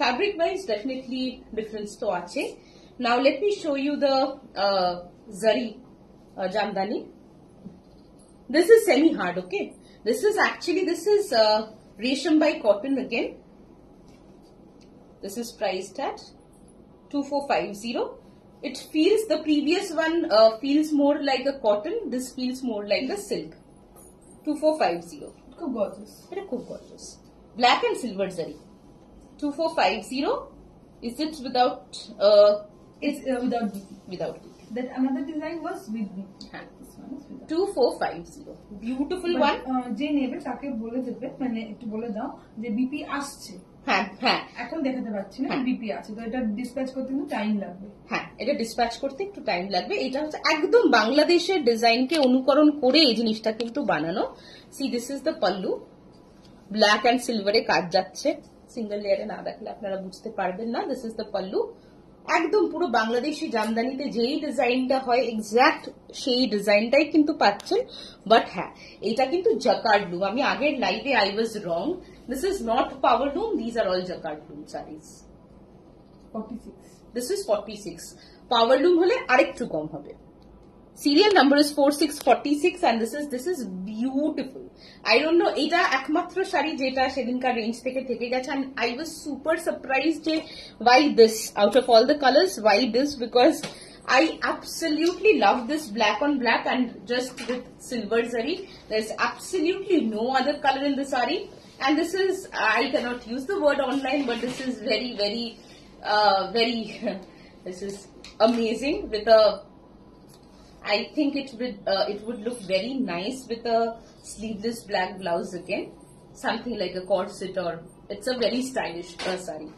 Fabric wise definitely difference তো ache Now let me show you the uh, zari uh, jamdani. This is semi-hard, okay? This is actually, this is uh, resham by cotton again. This is priced at 2450. It feels, the previous one uh, feels more like a cotton. This feels more like a silk. 2450. It's gorgeous. It's gorgeous. Black and silver zari. 2450. Is it without uh, It's uh, without BP. without That another design was with BP. হ্যাঁ This one is without. 2450 beautiful But, one. uh, যে নেবে তাকে বলে দেবে মানে একটু বলে দাও যে বিপি আসছে। হ্যাঁ হ্যাঁ। এখন দেখাতে পাচ্ছি না হ্যাঁ। বিপি আছে। তো এটা ডিসপ্যাচ করতে কিন্তু টাইম লাগবে। হ্যাঁ এটা ডিসপ্যাচ করতে একটু টাইম লাগবে। এটা হচ্ছে একদম বাংলাদেশের ডিজাইনকে অনুকরণ করে এই জিনিসটা কিন্তু বানানো। See this is the pallu black and সিলভারে কাজ যাচ্ছে। সিঙ্গেল লেয়ারে না দেখলে আপনারা বুঝতে পারবেন না। দিস ইজ দ্য পাল্লু একদম পুরো বাংলাদেশি জামদানিতে যেই ডিজাইনটা হয় এক্স্যাক্ট সেই ডিজাইনটাই কিন্তু পাচ্ছেন বাট হ্যাঁ এটা কিন্তু জাকার্ড লুম আমি আগের লাইভে I was wrong this is not power loom these are all jacquard loom saris forty six this is forty six power loom হলে আরেকটু কম হবে serial number is four six forty six and this is this is beautiful I don't no এটা একমাত্র শাড়ি যেটা সেদিনকার range থেকে থেকে গেছে and I was super surprise যে why this out of all the colours why this because I absolutely love this black on black and just with silver zari. There's absolutely no other color in the sari. And this is, I cannot use the word online, but this is very, very, uh, very, this is amazing with a I think it would uh, it would look very nice with a sleeveless black blouse again, something like a corset or it's a very stylish uh, sari.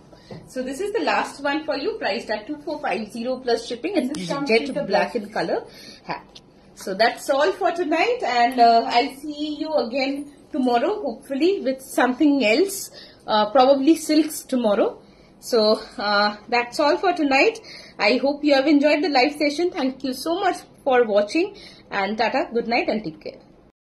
So this is the last one for you, priced at two four five zero plus shipping. and This It's comes jet the black in color. Ha. So that's all for tonight, and uh, I'll see you again tomorrow, hopefully with something else, uh, probably silks tomorrow. So uh, that's all for tonight. I hope you have enjoyed the live session. Thank you so much for watching and tata, good night and take care.